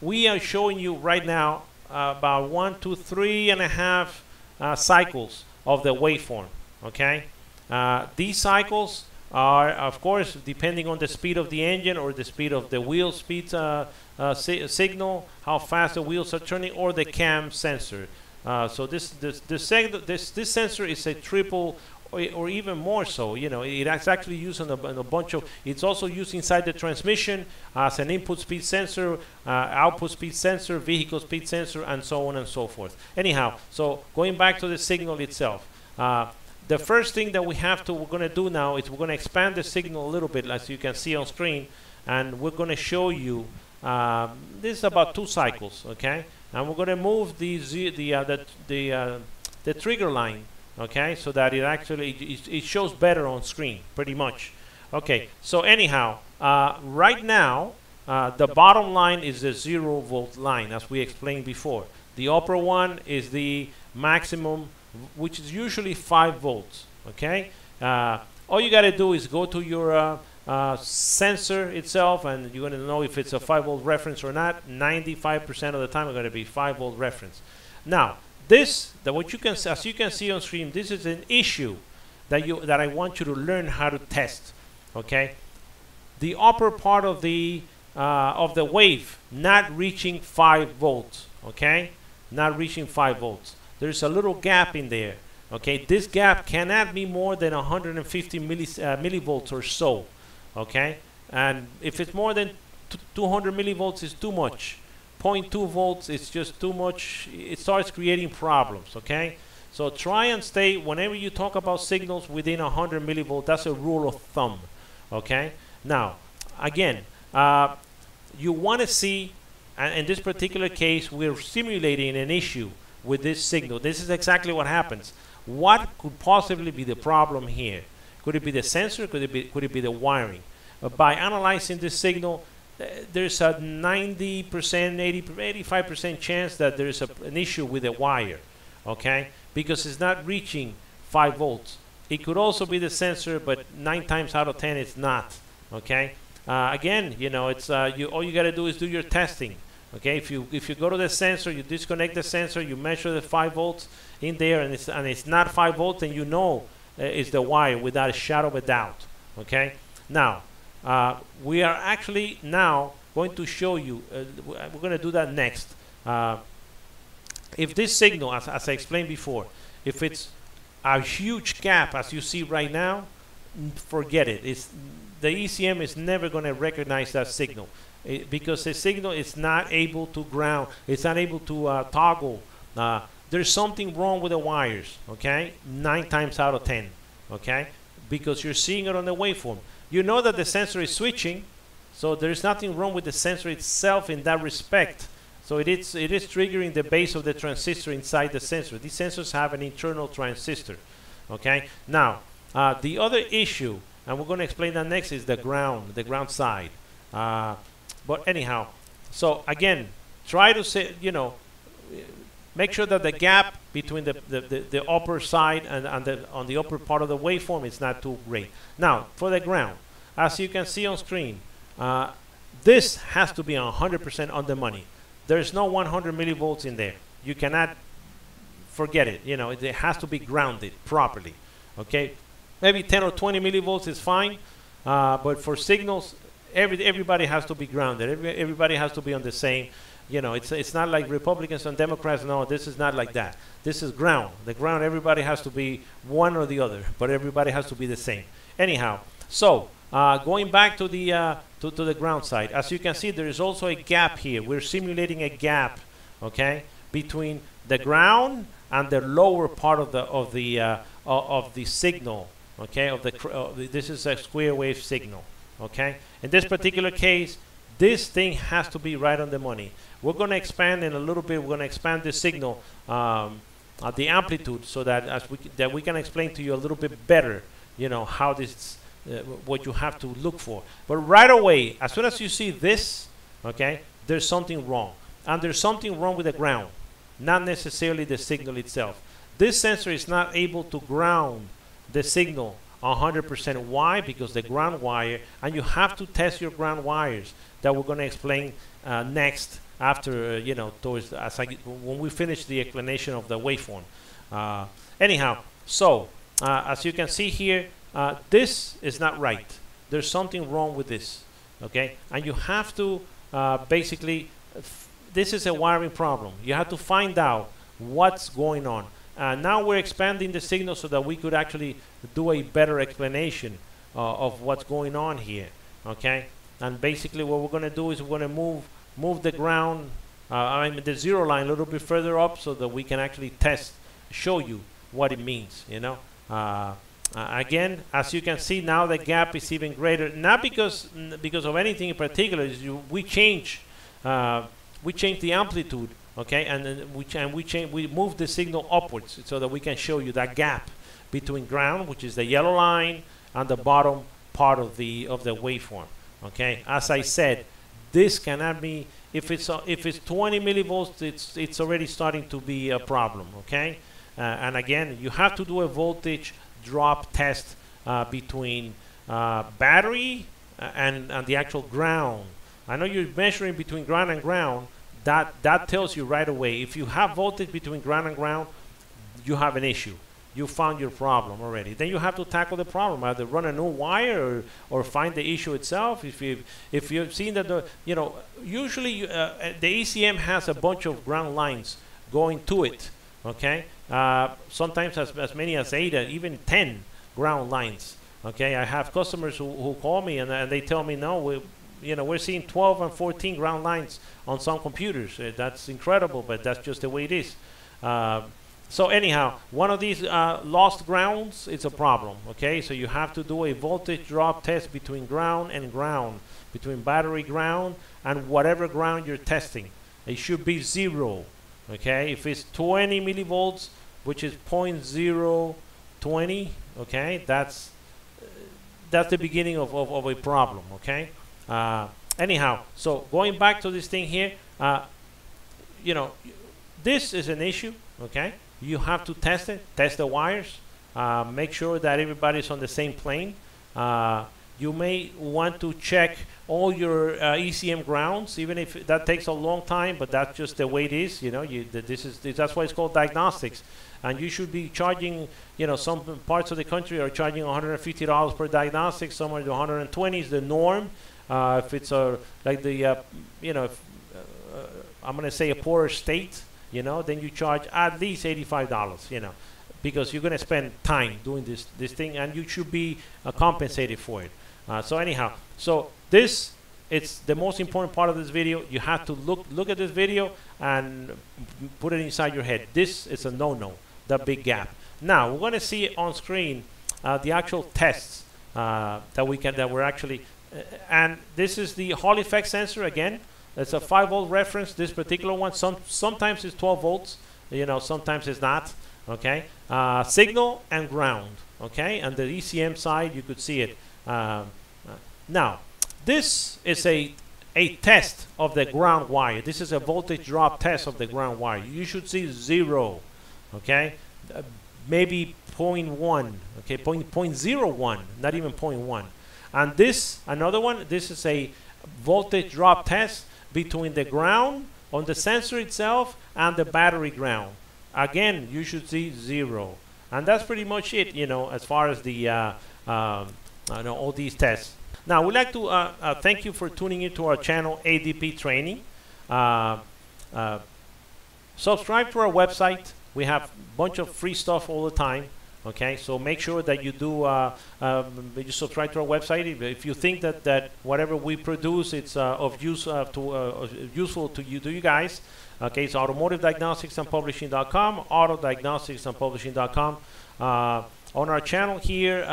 we are showing you right now about one, two, three and a half cycles of the waveform. Okay, these cycles are, of course, depending on the speed of the engine or the speed of the wheel speed uh, uh, si signal, how fast the wheels are turning, or the cam sensor. Uh, so this this this, this this sensor is a triple or, or, even more so. You know, it's actually used on a, on a, bunch of. It's also used inside the transmission as an input speed sensor, uh, output speed sensor, vehicle speed sensor, and so on and so forth. Anyhow, so going back to the signal itself. Uh, the first thing that we have to we're going to do now is we're going to expand the signal a little bit as you can see on screen and we're going to show you uh, this is about two cycles okay? And we're going to move the the uh, the the, uh, the trigger line okay? So that it actually it, it, shows better on screen pretty much. Okay so anyhow uh, right now uh, the bottom line is the zero volt line as we explained before. The upper one is the maximum which is usually 5 volts okay? Uh, all you got to do is go to your uh, uh, sensor itself and you're going to know if it's a 5 volt reference or not. 95% of the time it's going to be 5 volt reference. Now this that what you can as you can see on screen this is an issue that you that I want you to learn how to test okay? The upper part of the uh, of the wave not reaching 5 volts okay? Not reaching 5 volts there's a little gap in there. Okay, this gap cannot be more than 150 milli, uh, millivolts or so. Okay, and if it's more than 200 millivolts, is too much. 0.2 volts is just too much. It starts creating problems. Okay, so try and stay whenever you talk about signals within 100 millivolts. That's a rule of thumb. Okay, now again, uh, you want to see, and in this particular case, we're simulating an issue with this signal. This is exactly what happens. What could possibly be the problem here? Could it be the sensor? Could it be, could it be the wiring? Uh, by analyzing this signal, uh, there's a 90%, 80, 85% chance that there's a, an issue with the wire, okay? Because it's not reaching 5 volts. It could also be the sensor, but 9 times out of 10 it's not, okay? Uh, again, you know, it's uh, you, all you got to do is do your testing. Okay, if you if you go to the sensor, you disconnect the sensor, you measure the five volts in there, and it's and it's not five volts, and you know uh, it's the wire without a shadow of a doubt. Okay, now uh, we are actually now going to show you. Uh, we're going to do that next. Uh, if this signal, as, as I explained before, if it's a huge gap as you see right now, forget it. It's the ECM is never going to recognize that signal it, because the signal is not able to ground, it's not able to uh, toggle. Uh, there's something wrong with the wires, okay? Nine times out of ten, okay? Because you're seeing it on the waveform. You know that the sensor is switching, so there's nothing wrong with the sensor itself in that respect. So it is, it is triggering the base of the transistor inside the sensor. These sensors have an internal transistor. Okay. Now, uh, the other issue, and we're going to explain that next, is the ground, the ground side. Uh, but anyhow, so again, try to say, you know, make sure that the gap between the, the, the, the upper side and, and the, on the upper part of the waveform is not too great. Now, for the ground, as you can see on screen, uh, this has to be 100% on the money. There's no 100 millivolts in there. You cannot forget it. You know, it, it has to be grounded properly. Okay, maybe 10 or 20 millivolts is fine, uh, but for signals, every everybody has to be grounded. Every, everybody has to be on the same. You know, it's it's not like Republicans and Democrats. No, this is not like that. This is ground. The ground. Everybody has to be one or the other, but everybody has to be the same. Anyhow, so uh, going back to the uh, to, to the ground side, as you can see, there is also a gap here. We're simulating a gap, okay, between the ground and the lower part of the of the uh, of the signal, okay. Of the this is a square wave signal, okay. In this particular case, this thing has to be right on the money. We're going to expand in a little bit. We're going to expand the signal, um, uh, the amplitude, so that as we that we can explain to you a little bit better, you know, how this, uh, what you have to look for. But right away, as soon as you see this, okay, there's something wrong, and there's something wrong with the ground, not necessarily the signal itself. This sensor is not able to ground the signal 100% why because the ground wire and you have to test your ground wires. That we're going to explain uh, next after uh, you know towards as I, when we finish the explanation of the waveform. Uh, anyhow so uh, as you can see here uh, this is not right. There's something wrong with this okay? And you have to uh, basically this is a wiring problem. You have to find out what's going on. Uh, now we're expanding the signal so that we could actually do a better explanation uh, of what's going on here. Okay, and basically what we're going to do is we're going to move move the ground, uh, I mean the zero line a little bit further up so that we can actually test, show you what it means. You know. Uh, uh, again, as you can see now, the gap is even greater. Not because because of anything in particular. You, we change we change the amplitude, okay, and then we and we change we move the signal upwards so that we can show you that gap between ground, which is the yellow line, and the bottom part of the of the waveform. Okay, as I said, this cannot be if it's uh, if it's 20 millivolts, it's it's already starting to be a problem. Okay, uh, and again, you have to do a voltage drop test uh, between uh, battery uh, and, and the actual ground. I know you're measuring between ground and ground. That, that tells you right away. If you have voltage between ground and ground, you have an issue. You found your problem already. Then you have to tackle the problem. Either run a new wire or, or find the issue itself. If you if you've seen that the you know usually uh, the ECM has a bunch of ground lines going to it. Okay, uh, sometimes as, as many as eight, uh, even 10 ground lines. Okay, I have customers who, who call me and, and they tell me, no, we, you know, we're seeing 12 and 14 ground lines on some computers. Uh, that's incredible, but that's just the way it is. Uh, so anyhow, one of these uh, lost grounds, it's a problem. Okay, so you have to do a voltage drop test between ground and ground, between battery ground and whatever ground you're testing. It should be zero okay if it's 20 millivolts which is 0.020 okay that's that's the beginning of, of, of a problem okay uh, anyhow so going back to this thing here uh, you know this is an issue okay you have to test it test the wires uh, make sure that everybody's on the same plane uh, you may want to check all your uh, ECM grounds, even if that takes a long time, but that's just the way it is. You know, you, this is that's why it's called diagnostics, and you should be charging. You know, some parts of the country are charging $150 per diagnostic. Somewhere to 120 is the norm. Uh, if it's a like the uh, you know, if, uh, I'm to say a poorer state, you know, then you charge at least $85. You know because you're going to spend time doing this this thing and you should be uh, compensated for it. Uh, so anyhow, so this it's the most important part of this video. You have to look look at this video and put it inside your head. This is a no-no, the big gap. Now we're going to see on screen uh, the actual tests uh, that we can that we're actually, and this is the Hall effect sensor again. It's a 5 volt reference. This particular one, some sometimes it's 12 volts. You know, sometimes it's not. Okay, uh, signal and ground. Okay, and the ECM side you could see it. Um, now, this is a a test of the ground wire. This is a voltage drop test of the ground wire. You should see zero, okay? Uh, maybe 0.1, okay, point, 0.01, not even 0.1. And this, another one, this is a voltage drop test between the ground on the sensor itself and the battery ground. Again, you should see zero. And that's pretty much it, you know, as far as the uh, I know all these tests. Now, we'd like to uh, uh, thank you for tuning into our channel, ADP Training. Uh, uh, subscribe to our website. We have a bunch of free stuff all the time. Okay, so make sure that you do uh, um, you subscribe to our website. If, you think that, that whatever we produce it's uh, of use to useful to you to you guys, okay, it's automotive diagnostics and publishing.com, auto diagnostics and publishing.com. on our channel here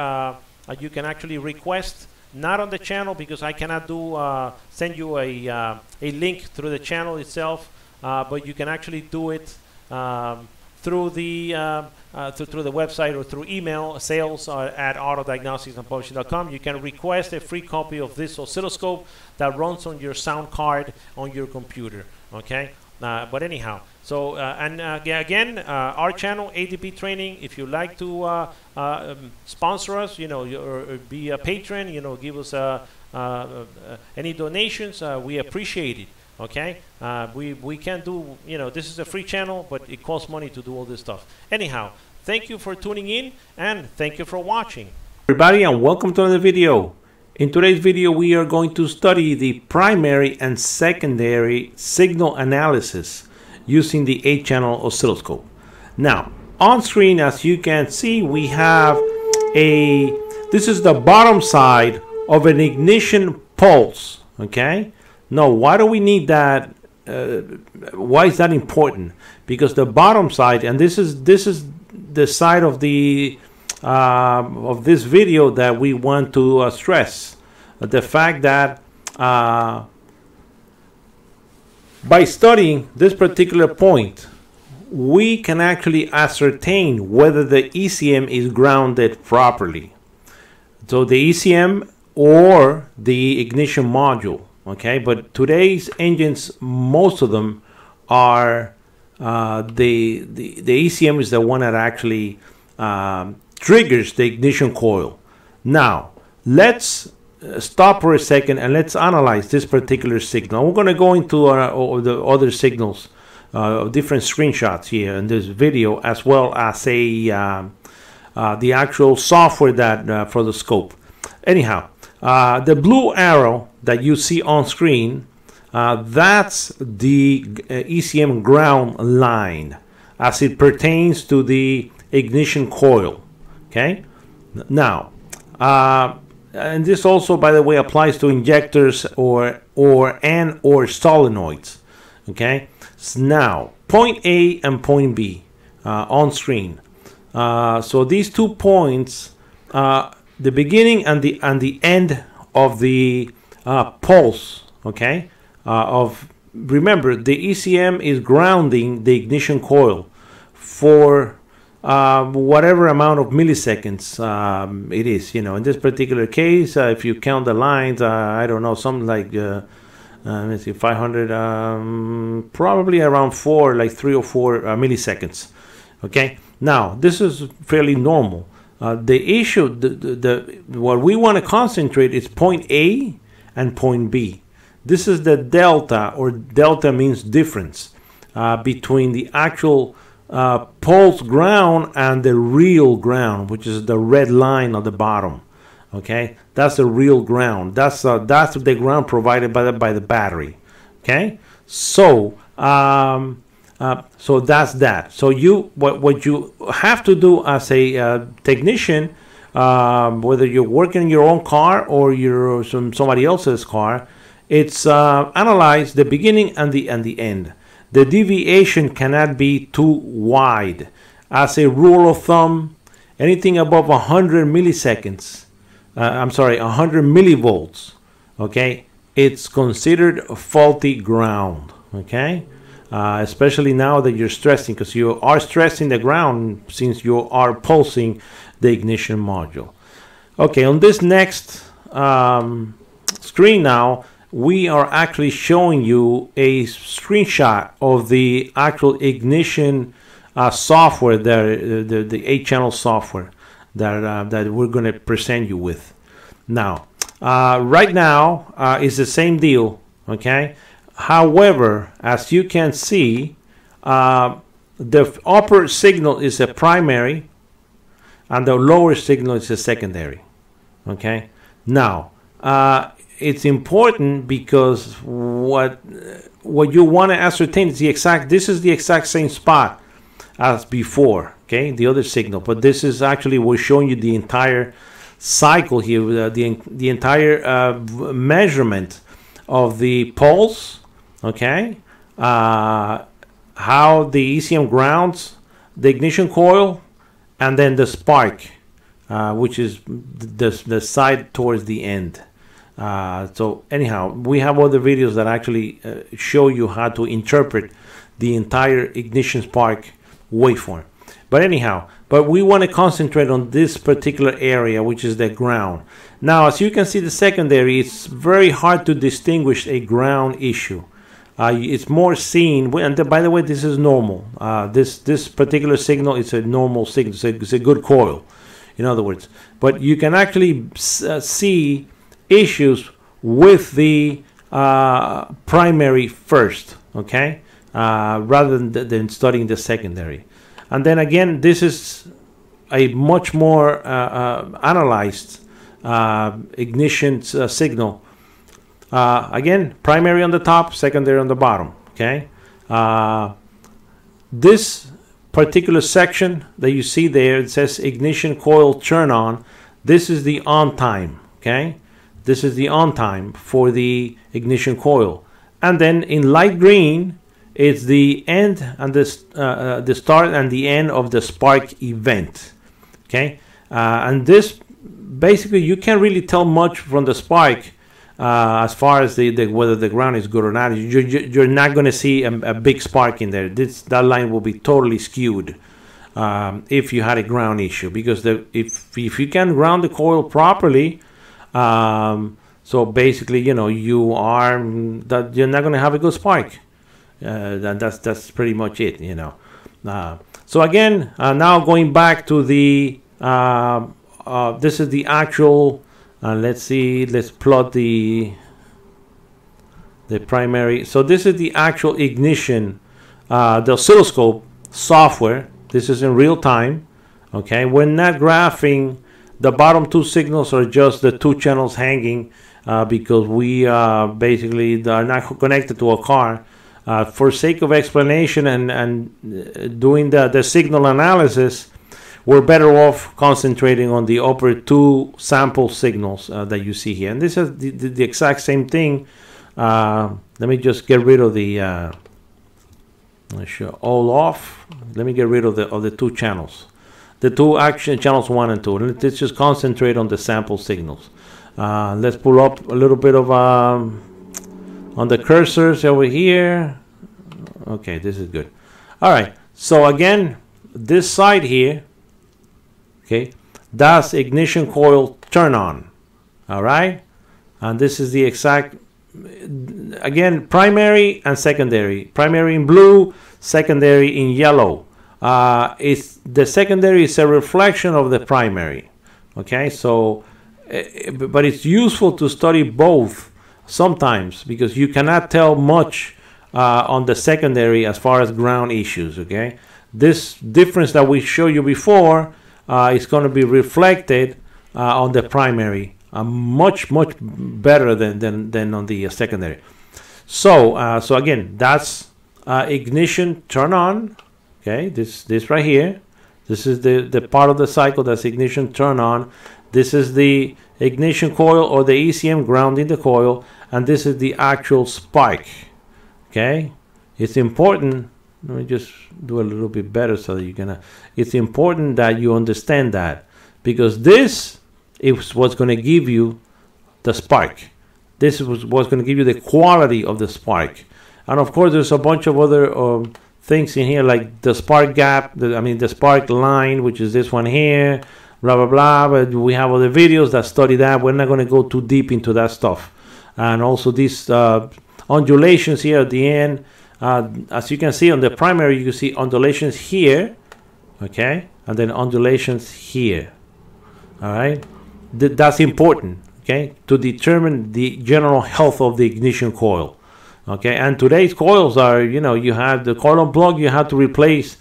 uh, you can actually request not on the channel because I cannot do uh, send you a uh, a link through the channel itself, uh, but you can actually do it um, through the uh, uh, th through the website or through email sales at autodiagnosticsandpublishing.com. You can request a free copy of this oscilloscope that runs on your sound card on your computer. Okay, but anyhow. So uh, and uh, again, uh, our channel ADP Training. If you like to um, sponsor us, you know, or, be a patron, you know, give us any donations, we appreciate it. Okay, uh, we we can do, you know, this is a free channel, but it costs money to do all this stuff. Anyhow, thank you for tuning in and thank you for watching. Everybody, and welcome to another video. In today's video, we are going to study the primary and secondary signal analysis using the 8 channel oscilloscope. Now, on screen, as you can see, we have a, this is the bottom side of an ignition pulse, okay? Now, why do we need that? Uh, why is that important? Because the bottom side, and this is, this is the side of the, uh, of this video that we want to uh, stress. The fact that uh, by studying this particular point, we can actually ascertain whether the ECM is grounded properly. So the ECM or the ignition module, okay? But today's engines, most of them are uh, the, the the ECM is the one that actually um, triggers the ignition coil. Now let's stop for a second and let's analyze this particular signal. We're going to go into uh, the other signals, uh, different screenshots here in this video, as well as a uh, uh the actual software that uh, for the scope. Anyhow, uh, the blue arrow that you see on screen, that's the ECM ground line as it pertains to the ignition coil. Okay, now and this also by the way applies to injectors or or and or solenoids okay so now point a and point b uh, on screen uh, so these two points uh, the beginning and the and the end of the uh, pulse okay uh, of remember the ECM is grounding the ignition coil for uh, whatever amount of milliseconds um, it is. You know, in this particular case, uh, if you count the lines, uh, I don't know, something like uh, uh, let's see, 500, um, probably around four, like three or four uh, milliseconds. Okay, now this is fairly normal. the issue, the, the, the what we want to concentrate is point A and point B. This is the delta, or delta means difference between the actual uh, pulse ground and the real ground, which is the red line on the bottom. Okay, that's the real ground. That's uh, that's the ground provided by the by the battery. Okay, so um, uh, so that's that. So you what what you have to do as a uh, technician, um, whether you're working in your own car or you're some somebody else's car, it's uh, analyze the beginning and the and the end. The deviation cannot be too wide. As a rule of thumb, anything above 100 milliseconds, uh, I'm sorry, 100 millivolts, okay, it's considered faulty ground, okay? Uh, especially now that you're stressing, because you are stressing the ground since you are pulsing the ignition module. Okay, on this next um, screen now, we are actually showing you a screenshot of the actual ignition uh, software, the, the, the 8 channel software that, uh, that we're going to present you with. Now, uh, right now uh, is the same deal, okay? However, as you can see, uh, the upper signal is a primary and the lower signal is a secondary, okay? Now, uh, it's important because what what you want to ascertain is the exact this is the exact same spot as before okay the other signal but this is actually we're showing you the entire cycle here uh, the, the entire uh, measurement of the pulse okay uh, how the ECM grounds the ignition coil and then the spark uh, which is the, the side towards the end uh, so anyhow, we have other videos that actually uh, show you how to interpret the entire ignition spark waveform. But anyhow, but we want to concentrate on this particular area, which is the ground. Now, as you can see, the secondary, it's very hard to distinguish a ground issue. Uh, it's more seen, and by the way, this is normal. Uh, this this particular signal is a normal signal. It's a, it's a good coil, in other words. But you can actually uh, see issues with the uh, primary first, okay, uh, rather than, than studying the secondary. And then again, this is a much more uh, analyzed ignition uh, again, primary on the top, secondary on the bottom, okay. this particular section that you see there, it says ignition coil turn on. This is the on time, okay? This is the on time for the ignition coil. And then in light green, it's the end and the, uh, uh, the start and the end of the spark event, okay? Uh, and this, basically, you can't really tell much from the spark uh, as far as the, the, whether the ground is good or not. You're, you're not going to see a, a, big spark in there. This that line will be totally skewed um, if you had a ground issue because the, if if you can ground the coil properly, um, so basically you know you are that you're not going to have a good spark. Uh, that's that's pretty much it. You know. Uh, so again, uh, now going back to the uh, uh, this is the actual and let's see let's plot the the primary. So this is the actual ignition uh, the oscilloscope software. This is in real time okay? We're not graphing the bottom two signals are just the two channels hanging uh, because we uh, basically are not connected to a car. Uh, for sake of explanation and, and uh, doing the, the signal analysis we're better off concentrating on the upper two sample signals uh, that you see here. And this is the, the, the exact same thing. Uh, let me just get rid of the uh, all off. Let me get rid of the of the two channels, the two action channels one and two. Let's just concentrate on the sample signals. Uh, let's pull up a little bit of um, on the cursors over here. Okay, this is good. All right. So again, this side here okay? That's ignition coil turn on? All right? And this is the exact again primary and secondary. Primary in blue secondary in yellow. Uh, it's the secondary is a reflection of the primary okay? So uh, but it's useful to study both sometimes because you cannot tell much uh, on the secondary as far as ground issues okay? This difference that we showed you before uh, is going to be reflected uh, on the primary uh, much much better than than, than on the secondary. So so again that's ignition turn on okay this this right here. This is the the part of the cycle that's ignition turn on. This is the ignition coil or the ECM grounding the coil and this is the actual spike okay? It's important let me just do a little bit better so that you can uh, it's important that you understand that because this is what's going to give you the spark. This is what's going to give you the quality of the spark. And of course there's a bunch of other um, things in here like the spark gap the, i mean the spark line which is this one here blah blah blah but we have other videos that study that. We're not going to go too deep into that stuff. And also these uh, undulations here at the end uh, as you can see on the primary, you see undulations here, okay, and then undulations here. All right, Th that's important, okay, to determine the general health of the ignition coil. Okay, and today's coils are, you know, you have the coil unplug, you have to replace,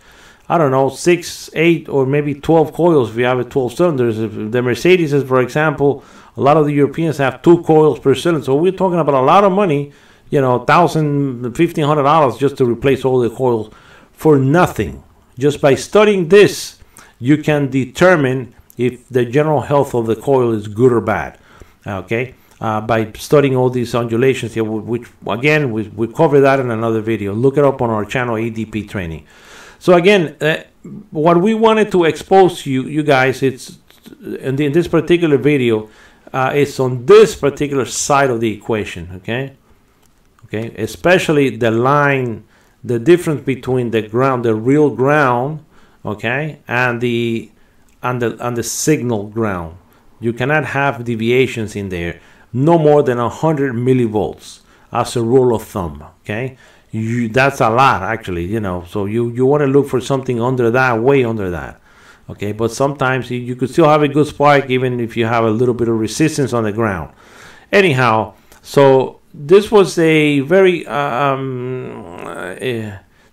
I don't know, six, eight, or maybe 12 coils if you have a 12 cylinders. If the Mercedes, for example, a lot of the Europeans have two coils per cylinder. So we're talking about a lot of money you know, thousand, fifteen hundred dollars just to replace all the coils for nothing. Just by studying this, you can determine if the general health of the coil is good or bad. Okay, uh, by studying all these undulations here, which again we we cover that in another video. Look it up on our channel ADP Training. So again, uh, what we wanted to expose you you guys, it's in, the, in this particular video, uh, it's on this particular side of the equation. Okay okay? Especially the line the difference between the ground the real ground okay and the and the and the signal ground. You cannot have deviations in there. No more than 100 millivolts as a rule of thumb okay? You that's a lot actually you know so you you want to look for something under that way under that okay? But sometimes you, you could still have a good spark even if you have a little bit of resistance on the ground. Anyhow so this was a very uh, um,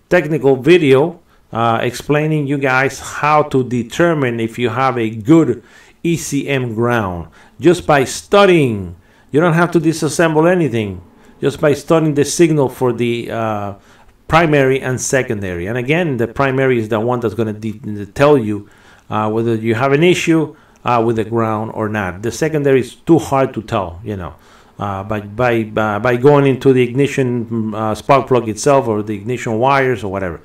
technical video uh, explaining you guys how to determine if you have a good ECM ground just by studying you don't have to disassemble anything just by studying the signal for the uh, primary and secondary. And again, the primary is the one that's going to tell you uh, whether you have an issue uh, with the ground or not. The secondary is too hard to tell, you know, uh, by, by, by going into the ignition uh, spark plug itself or the ignition wires or whatever,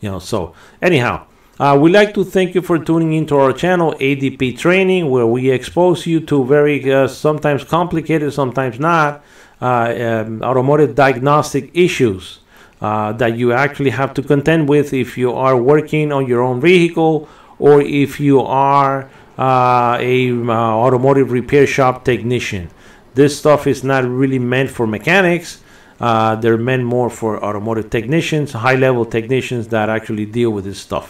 you know. So, anyhow, uh, we'd like to thank you for tuning into our channel, ADP Training, where we expose you to very uh, sometimes complicated, sometimes not, um, automotive diagnostic issues. Uh, that you actually have to contend with if you are working on your own vehicle or if you are uh, a uh, automotive repair shop technician. This stuff is not really meant for mechanics. Uh, they're meant more for automotive technicians, high-level technicians that actually deal with this stuff.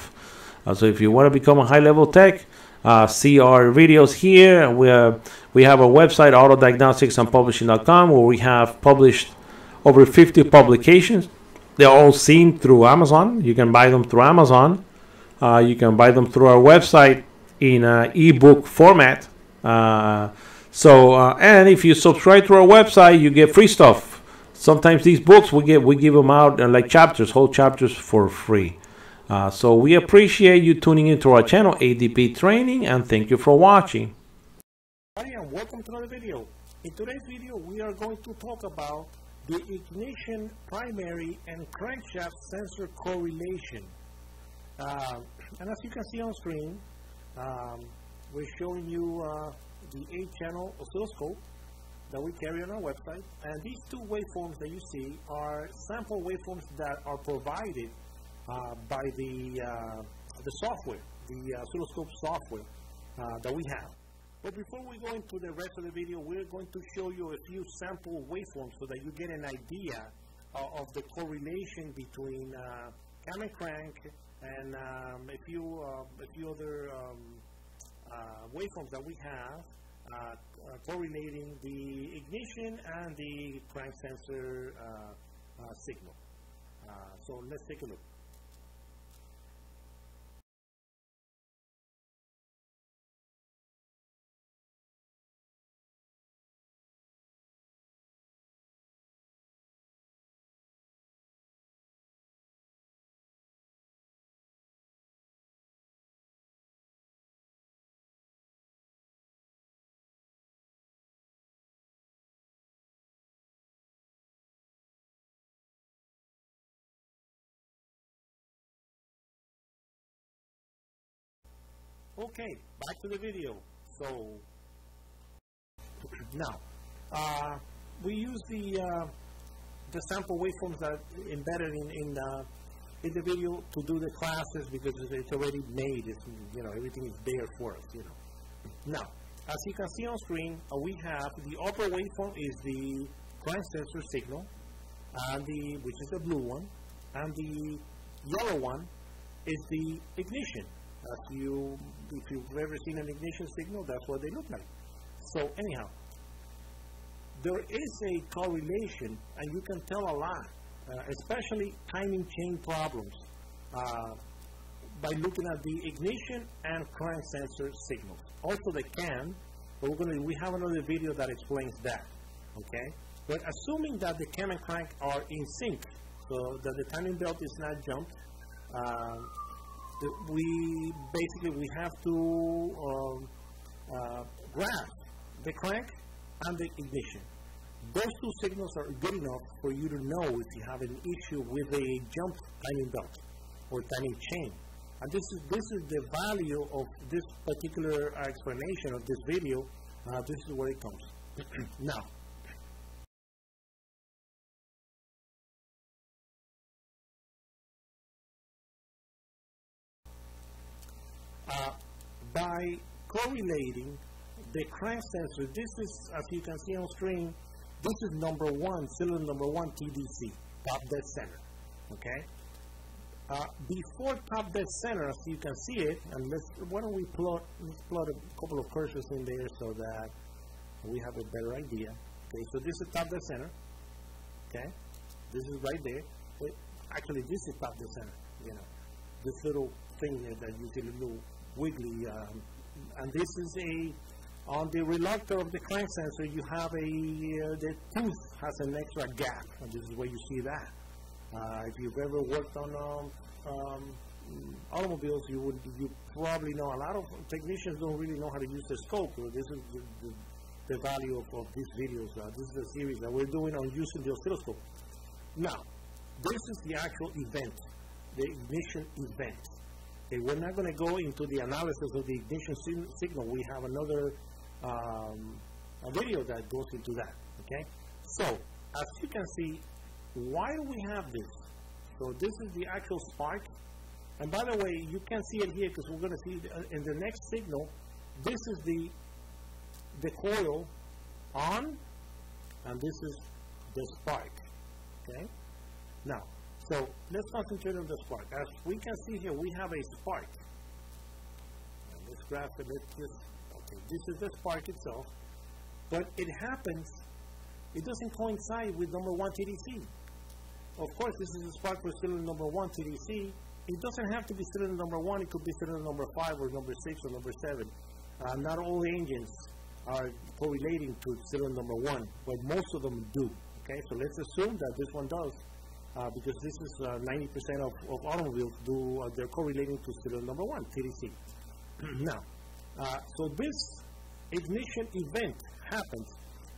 Uh, so if you want to become a high-level tech, uh, see our videos here. We, we have a website, autodiagnosticsandpublishing.com, where we have published over 50 publications they're all seen through Amazon. You can buy them through Amazon. Uh, you can buy them through our website in uh, ebook format. So, uh, and if you subscribe to our website, you get free stuff. Sometimes these books we get we give them out uh, like chapters, whole chapters for free. Uh, so we appreciate you tuning into our channel, ADP Training, and thank you for watching. Hi, and welcome to another video. In today's video, we are going to talk about the ignition primary and crankshaft sensor correlation. Uh, and as you can see on screen, um, we're showing you uh, the 8-channel oscilloscope that we carry on our website. And these two waveforms that you see are sample waveforms that are provided uh, by the, uh, the software, the oscilloscope software uh, that we have. But before we go into the rest of the video, we're going to show you a few sample waveforms so that you get an idea uh, of the correlation between uh, cam and crank and um, a, few, uh, a few other um, uh, waveforms that we have uh, uh, correlating the ignition and the crank sensor signal. so let's take a look. Okay, back to the video. So now uh, we use the uh, the sample waveforms that embedded in in, uh, in the video to do the classes because it's already made. It's you know everything is there for us. You know. Now, as you can see on screen, uh, we have the upper waveform is the crank sensor signal, and the which is the blue one, and the yellow one is the ignition. As you, if you've ever seen an ignition signal, that's what they look like. So anyhow, there is a correlation, and you can tell a lot, uh, especially timing chain problems, uh, by looking at the ignition and crank sensor signals. Also the cam, but we're gonna, we have another video that explains that, okay? But assuming that the cam and crank are in sync, so that the timing belt is not jumped, uh, we basically we have to um, uh, the crank and the ignition. Those two signals are good enough for you to know if you have an issue with a jump timing belt or timing chain. And this is this is the value of this particular explanation of this video. Uh, this is where it comes. [CLEARS THROAT] now, by correlating the crank sensor, this is, as you can see on screen, this is number one, cylinder number one TDC, top dead center, okay? Uh, before top dead center, as you can see it, and let's, why don't we plot, let's plot a couple of cursors in there so that we have a better idea. Okay, so this is top dead center, okay? This is right there. It, actually, this is top dead center, you know. This little thing here that you see, little wiggly. Um, and this is a, on the reluctor of the crank sensor, you have a, uh, the tooth has an extra gap, and this is where you see that. Uh, if you've ever worked on um, um, automobiles, you would you probably know a lot of technicians don't really know how to use the scope. So this is the, the, the value of, of these videos. Uh, this is a series that we're doing on using the oscilloscope. Now, this is the actual event, the ignition event. Okay, we're not going to go into the analysis of the ignition sig- signal. We have another um, a video that goes into that. Okay, so as you can see, why do we have this? So this is the actual spark. And by the way, you can see it here because we're going to see uh, in the next signal. This is the the coil on, and this is the spark. Okay. Now, so let's concentrate on the spark. As we can see here, we have a spark. Let's graph it. Just, okay, this is the spark itself. But it happens, it doesn't coincide with number one TDC. Of course, this is a spark for cylinder number one TDC. It doesn't have to be cylinder number one. It could be cylinder number five or number six or number seven. Uh, not all engines are correlating to cylinder number one, but most of them do. Okay, so let's assume that this one does, uh, because this is uh, 90% of, of automobiles do, uh, they're correlating to cylinder number one, TDC. [CLEARS THROAT] now, uh, so this ignition event happens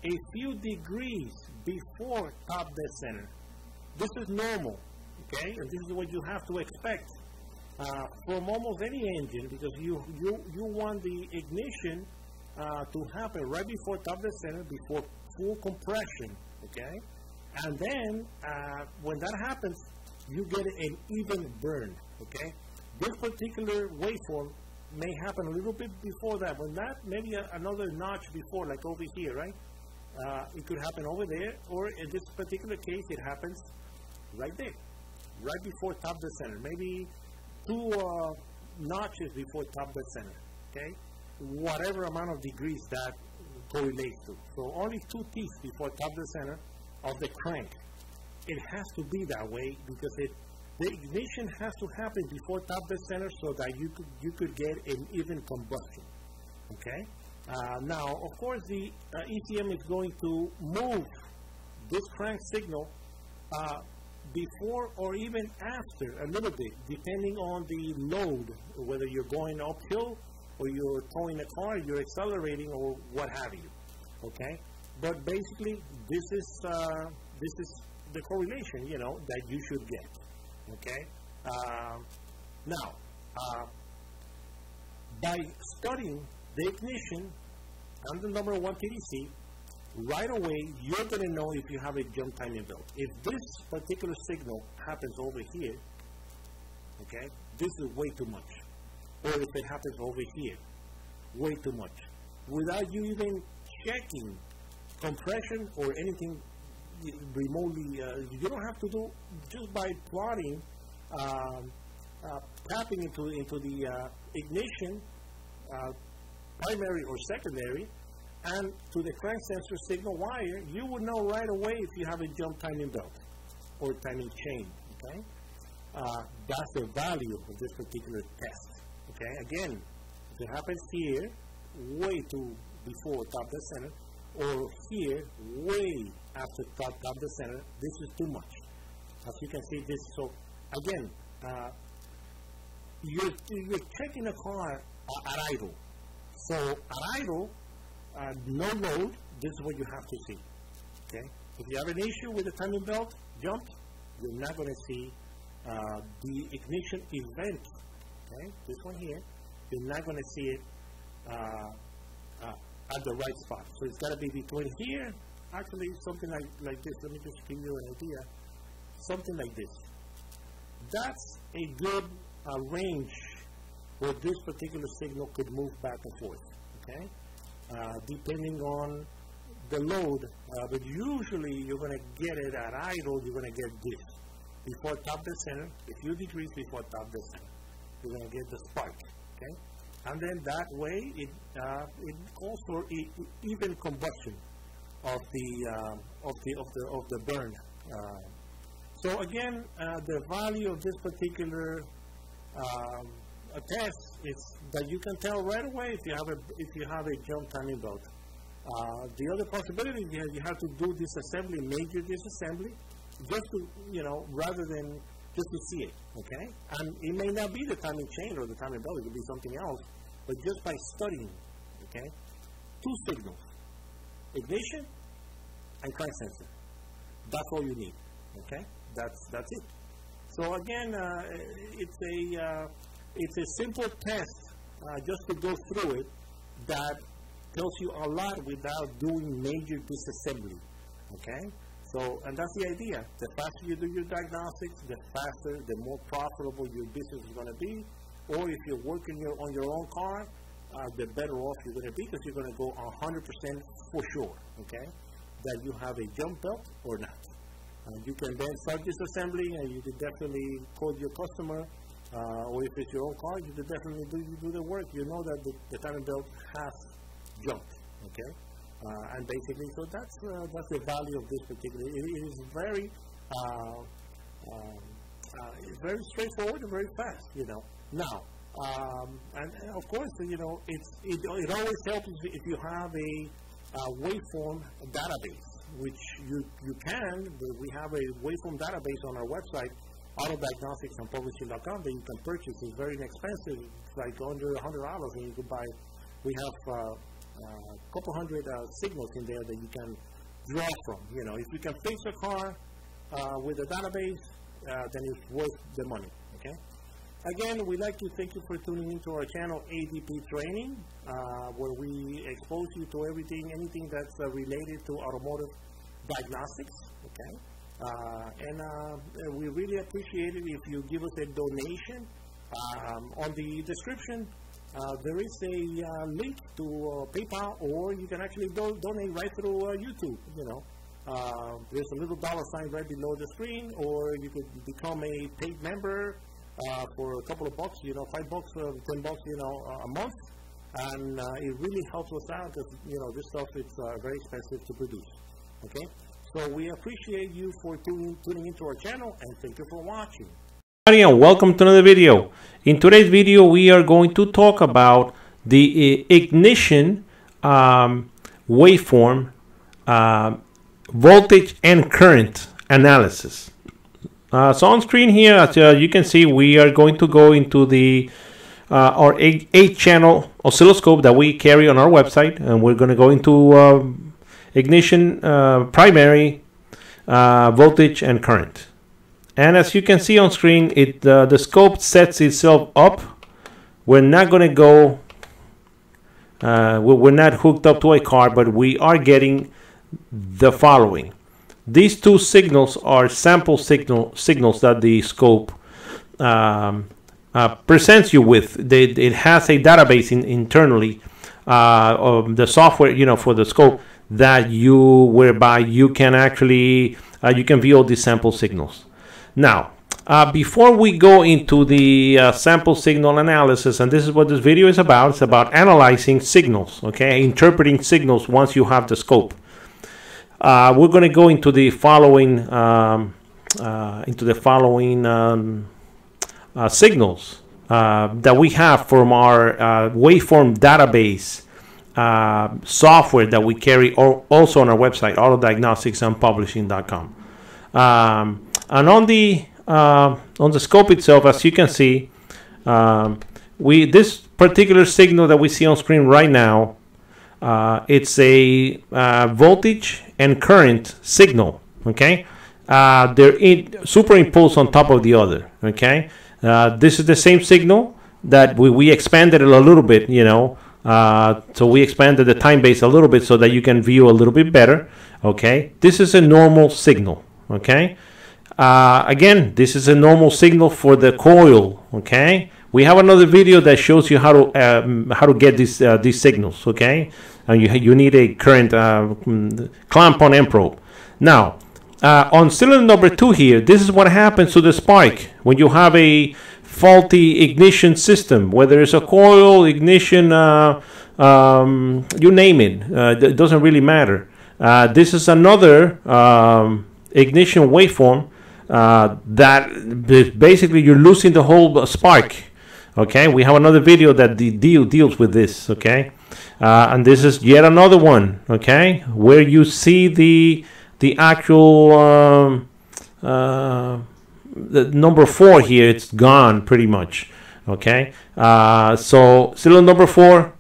a few degrees before top dead center. This is normal, okay, and this is what you have to expect uh, from almost any engine because you, you, you want the ignition uh, to happen right before top dead center, before full compression, okay? And then uh, when that happens, you get an even burn, okay? This particular waveform may happen a little bit before that, but not maybe a, another notch before, like over here, right? Uh, it could happen over there, or in this particular case, it happens right there, right before top dead center, maybe two uh, notches before top dead center, okay? Whatever amount of degrees that correlates to. So only two teeth before top dead center of the crank. It has to be that way because it the ignition has to happen before top dead center so that you could you could get an even combustion. Okay. Uh, now, of course, the uh, ECM is going to move this crank signal uh, before or even after a little bit, depending on the load, whether you're going uphill or you're towing a car, you're accelerating or what have you. Okay, but basically, this is uh, this is the correlation, you know, that you should get. Okay, um, now uh, by studying the ignition and the number one TDC, right away you're going to know if you have a jump timing belt. If this particular signal happens over here, okay, this is way too much. Or if it happens over here, way too much. Without you even checking compression or anything remotely, uh, you don't have to do just by plotting, um, uh, tapping into, into the uh, ignition, uh, primary or secondary, and to the crank sensor signal wire, you would know right away if you have a jump timing belt or timing chain. Okay, uh, that's the value of this particular test. Okay, again, if it happens here, way too before top dead center, or here, way after top, top dead center, this is too much. As you can see, this so again, uh, you're, you're checking a car at idle. So at idle, uh, no load, this is what you have to see. Okay? If you have an issue with the timing belt jump, you're not going to see uh, the ignition event. Okay? This one here, you're not going to see it uh, at the right spot. So it's got to be between here, actually something like, like this. Let me just give you an idea. Something like this. That's a good uh, range where this particular signal could move back and forth. Okay? Uh, depending on the load, uh, but usually you're going to get it at idle, you're going to get this. Before top dead center, a few degrees before top dead center, you're going to get the spark, okay? And then that way, it, uh, it calls for e- even combustion of the, uh, of the, of the, of the burn. Uh, so again, uh, the value of this particular um, test is that you can tell right away if you have a if you have a jump timing belt. Uh, the other possibility is you have to do disassembly, major disassembly, just to, you know, rather than just to see it, okay? And it may not be the timing chain or the timing belt, it could be something else, but just by studying, okay? Two signals, ignition and crank sensor. That's all you need, okay? That's, that's it. So again, uh, it's a, uh, it's a simple test uh, just to go through it that tells you a lot without doing major disassembly, okay? So, and that's the idea. The faster you do your diagnostics, the faster, the more profitable your business is going to be. Or if you're working your, on your own car, uh, the better off you're going to be because you're going to go 100% for sure, okay? That you have a jump belt or not. Uh, you can then start disassembling and you can definitely quote your customer uh, or if it's your own car, you can definitely do, you do the work. You know that the, the timing belt has jumped, okay? Uh, and basically, so that's uh, that's the value of this particular. It, it is very, uh, um, uh, very straightforward and very fast. You know. Now, um, and, and of course, you know, it's it, it always helps if you have a uh, waveform database, which you you can. We have a waveform database on our website, autodiagnosticsandpublishing.com, that you can purchase. It's very inexpensive. It's like under a hundred dollars, and you can buy. We have uh, a uh, couple hundred uh, signals in there that you can draw from. You know, if you can fix a car uh, with a database, then it's worth the money. Okay. Again, we'd like to thank you for tuning into our channel ADP Training, uh, where we expose you to everything, anything that's uh, related to automotive diagnostics. Okay, uh, and we really appreciate it if you give us a donation. Um, on the description, uh, there is a uh, link to uh, PayPal, or you can actually do donate right through uh, YouTube. You know, uh, there's a little dollar sign right below the screen, or you could become a paid member uh, for a couple of bucks. You know, five bucks, ten bucks, you know, a month, and it really helps us out because you know this stuff is very expensive to produce. Okay, so we appreciate you for tuning, tuning into our channel, and thank you for watching Hi and welcome to another video. In today's video we are going to talk about the ignition um, waveform uh, voltage and current analysis. Uh, so on screen here as uh, you can see we are going to go into the uh, our 8, 8 channel oscilloscope that we carry on our website and we're going to go into um, ignition uh, primary uh, voltage and current. And as you can see on screen, it uh, the scope sets itself up. We're not going to go, uh, we're not hooked up to a car, but we are getting the following. These two signals are sample signal signals that the scope um, uh, presents you with. They, it has a database in, internally uh, of the software, you know, for the scope that you whereby you can actually uh, you can view all these sample signals. Now, uh, before we go into the uh, sample signal analysis, and this is what this video is about, it's about analyzing signals, okay, interpreting signals once you have the scope. Uh, we're going to go into the following um, uh, into the following um, uh, signals uh, that we have from our waveform database software that we carry also on our website, autodiagnosticsandpublishing.com. Um, and on the uh, on the scope itself, as you can see, um, we this particular signal that we see on screen right now, uh, it's a uh, voltage and current signal. Okay, uh, they're in, superimposed on top of the other. Okay, uh, this is the same signal that we, we expanded it a little bit. You know, uh, so we expanded the time base a little bit so that you can view a little bit better. Okay, this is a normal signal. Okay. Uh, again, this is a normal signal for the coil, okay? We have another video that shows you how to um, how to get these uh, these signals, okay? And you you need a current uh, mm, clamp on end probe. Now, uh, on cylinder number two here, this is what happens to the spike when you have a faulty ignition system, whether it's a coil, ignition, uh, um, you name it. Uh, it doesn't really matter. this is another um, ignition waveform uh, that basically you're losing the whole spark. Okay, we have another video that the deal deals with this. Okay, uh, and this is yet another one. Okay, where you see the the actual um, uh, the number four here, it's gone pretty much. Okay, uh, so signal number four,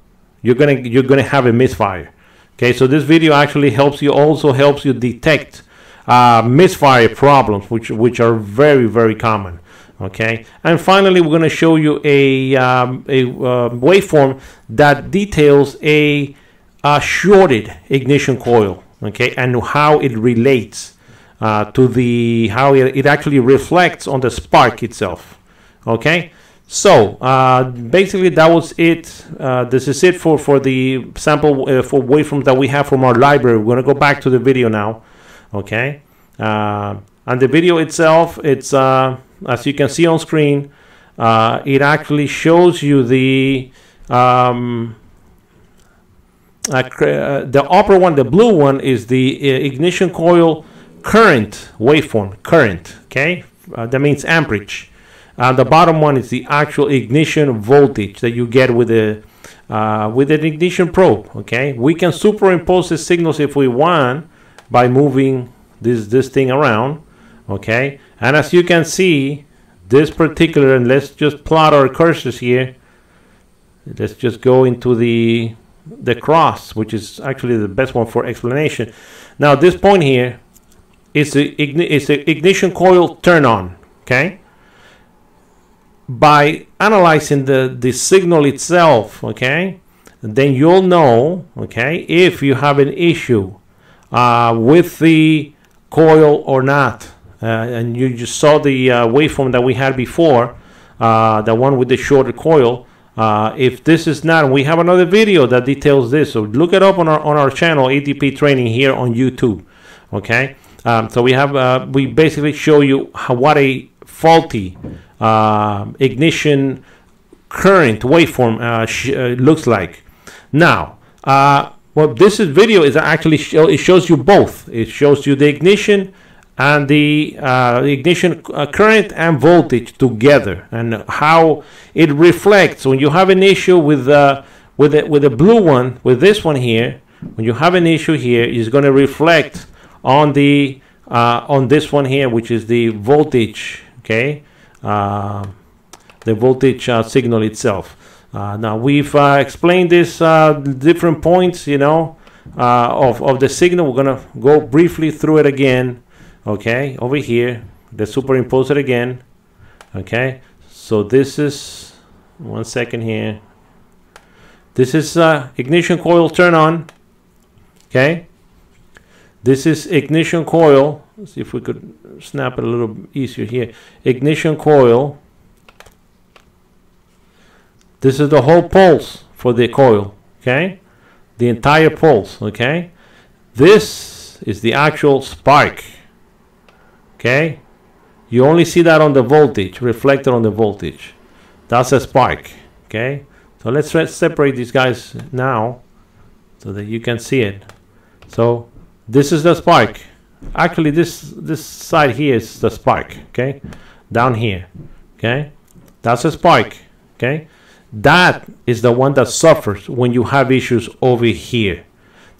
you're gonna you're gonna have a misfire. Okay, so this video actually helps you also helps you detect uh, misfire problems, which which are very very common. Okay, and finally we're going to show you a um, a uh, waveform that details a, a shorted ignition coil. Okay, and how it relates uh, to the how it, it actually reflects on the spark itself. Okay. So uh, basically that was it. Uh, this is it for, for the sample uh, for waveforms that we have from our library. We're going to go back to the video now. Okay. Uh, and the video itself, it's uh, as you can see on screen, uh, it actually shows you the um, the upper one, the blue one, is the ignition coil current waveform. Current. Okay. that means amperage. Uh, the bottom one is the actual ignition voltage that you get with the uh, with an ignition probe. Okay, we can superimpose the signals if we want by moving this this thing around. Okay, and as you can see, this particular and let's just plot our cursors here. Let's just go into the the cross, which is actually the best one for explanation. Now this point here is the igni ignition coil turn on. Okay by analyzing the, the signal itself, okay, then you'll know, okay, if you have an issue uh, with the coil or not. Uh, and you just saw the uh, waveform that we had before, uh, the one with the shorter coil. Uh, if this is not, we have another video that details this. So look it up on our on our channel, ADP Training here on YouTube. Okay, um, so we have uh, we basically show you how, what a faulty ignition current waveform looks like. Now, uh, what this is video is actually show, it shows you both. It shows you the ignition and the, uh, ignition uh, current and voltage together and how it reflects. When you have an issue with uh, with the, with the blue one with this one here when you have an issue here is going to reflect on the uh, on this one here which is the voltage okay? Uh, the voltage uh, signal itself Uh, now we've uh, explained this uh, different points you know of, of the signal. We're gonna go briefly through it again okay? Over here let's superimpose it again okay? So this is one second here. This is uh, ignition coil turn on okay? This is ignition coil. Let's see if we could snap it a little easier here. Ignition coil. This is the whole pulse for the coil, okay? The entire pulse, okay? This is the actual spark, okay? You only see that on the voltage, reflected on the voltage. That's a spark, okay? So let's separate these guys now so that you can see it. So this is the spark actually this this side here is the spark okay down here okay that's a spark okay that is the one that suffers when you have issues over here.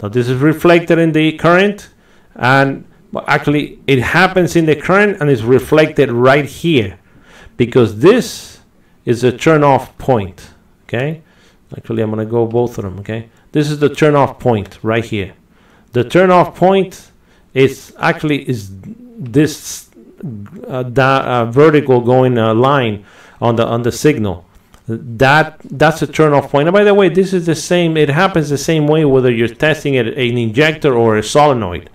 Now this is reflected in the current and actually it happens in the current and is reflected right here because this is a turn off point okay? Actually I'm gonna go both of them okay? This is the turn off point right here. The turn off point is actually is this uh, uh, vertical going uh, line on the on the signal that that's a turn off point. and by the way this is the same it happens the same way whether you're testing it an injector or a solenoid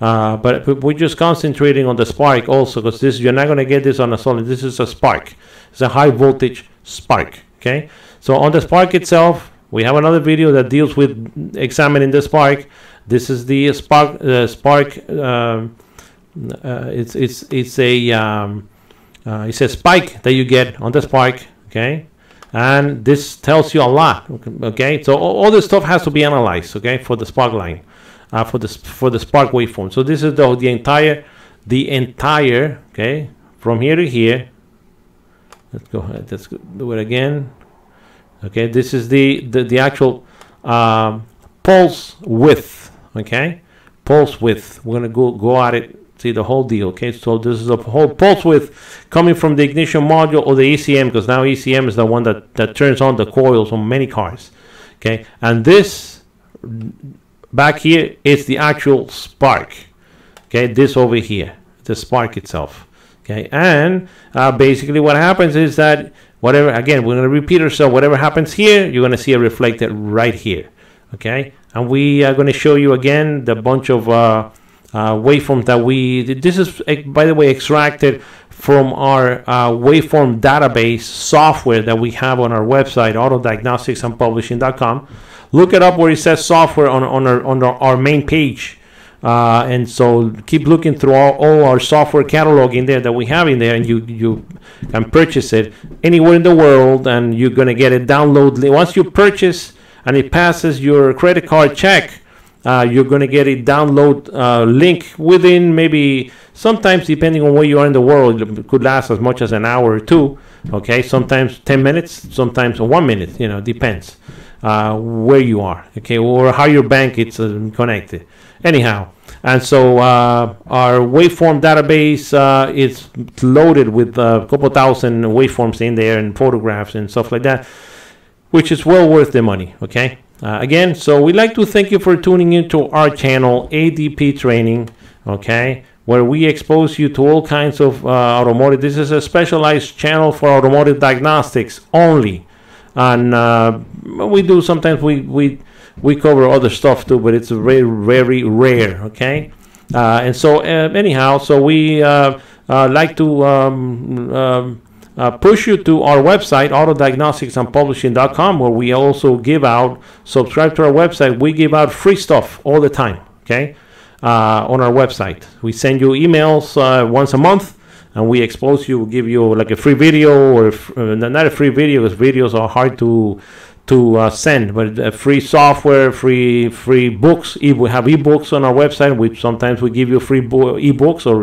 uh, but we're just concentrating on the spark also because this you're not going to get this on a solenoid this is a spark it's a high voltage spark okay so on the spark itself we have another video that deals with examining the spark this is the Spark. Uh, Spark. Um, uh, it's it's it's a um, uh, it's a spike that you get on the Spark. Okay, and this tells you a lot. Okay, so all, all this stuff has to be analyzed. Okay, for the Spark line, uh, for the for the Spark waveform. So this is the the entire the entire. Okay, from here to here. Let's go ahead. Let's do it again. Okay, this is the the, the actual um, pulse width okay pulse width we're going to go go at it See the whole deal. Okay, so this is a whole pulse width coming from the ignition module or the ECM because now ECM is the one that, that turns on the coils on many cars. Okay, and this back here is the actual spark. Okay, this over here, the spark itself. Okay, and uh, basically what happens is that whatever again we're going to repeat ourselves. Whatever happens here, you're going to see it reflected right here. Okay, and we are going to show you again the bunch of uh, uh, waveforms that we. This is eh, by the way extracted from our uh, waveform database software that we have on our website autodiagnosticsandpublishing.com. Look it up where it says software on on our on our, our main page. Uh, and so keep looking through all, all, our software catalog in there that we have in there and you you can purchase it anywhere in the world and you're going to get it download once you purchase and it passes your credit card check uh, you're going to get a download uh, link within maybe sometimes depending on where you are in the world it could last as much as an hour or two okay? Sometimes 10 minutes sometimes one minute you know depends uh, where you are okay? Or how your bank is uh, connected. Anyhow and so uh, our waveform database uh, is loaded with a couple thousand waveforms in there and photographs and stuff like that which is well worth the money okay uh, again so we'd like to thank you for tuning into our channel adp training okay where we expose you to all kinds of uh, automotive this is a specialized channel for automotive diagnostics only and uh, we do sometimes we we we cover other stuff too, but it's a very very rare. Okay, uh, and so uh, anyhow, so we like to um, um, uh, push you to our website autodiagnosticsandpublishing.com where we also give out subscribe to our website. We give out free stuff all the time okay? Uh, on our website. We send you emails uh, once a month and we expose you give you like a free video or if, uh, not a free video because videos are hard to to uh, send but uh, free software free free books e- we have ebooks on our website we sometimes we give you free bo- ebooks or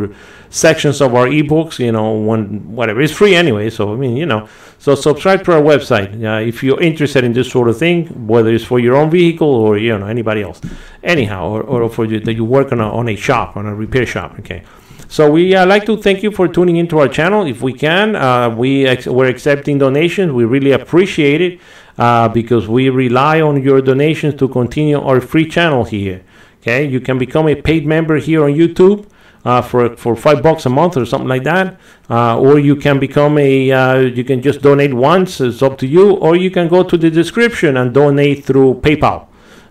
sections of our ebooks you know one whatever. It's free anyway so i mean you know. So subscribe to our website uh, if you're interested in this sort of thing whether it's for your own vehicle or you know anybody else. Anyhow or, or for you that you work on a, on a shop on a repair shop okay. So we uh, like to thank you for tuning into our channel. If we can, uh, we ex- we're accepting donations. We really appreciate it uh, because we rely on your donations to continue our free channel here. Okay, you can become a paid member here on YouTube. Uh, for for five bucks a month or something like that, uh, or you can become a uh, you can just donate once. It's up to you, or you can go to the description and donate through PayPal.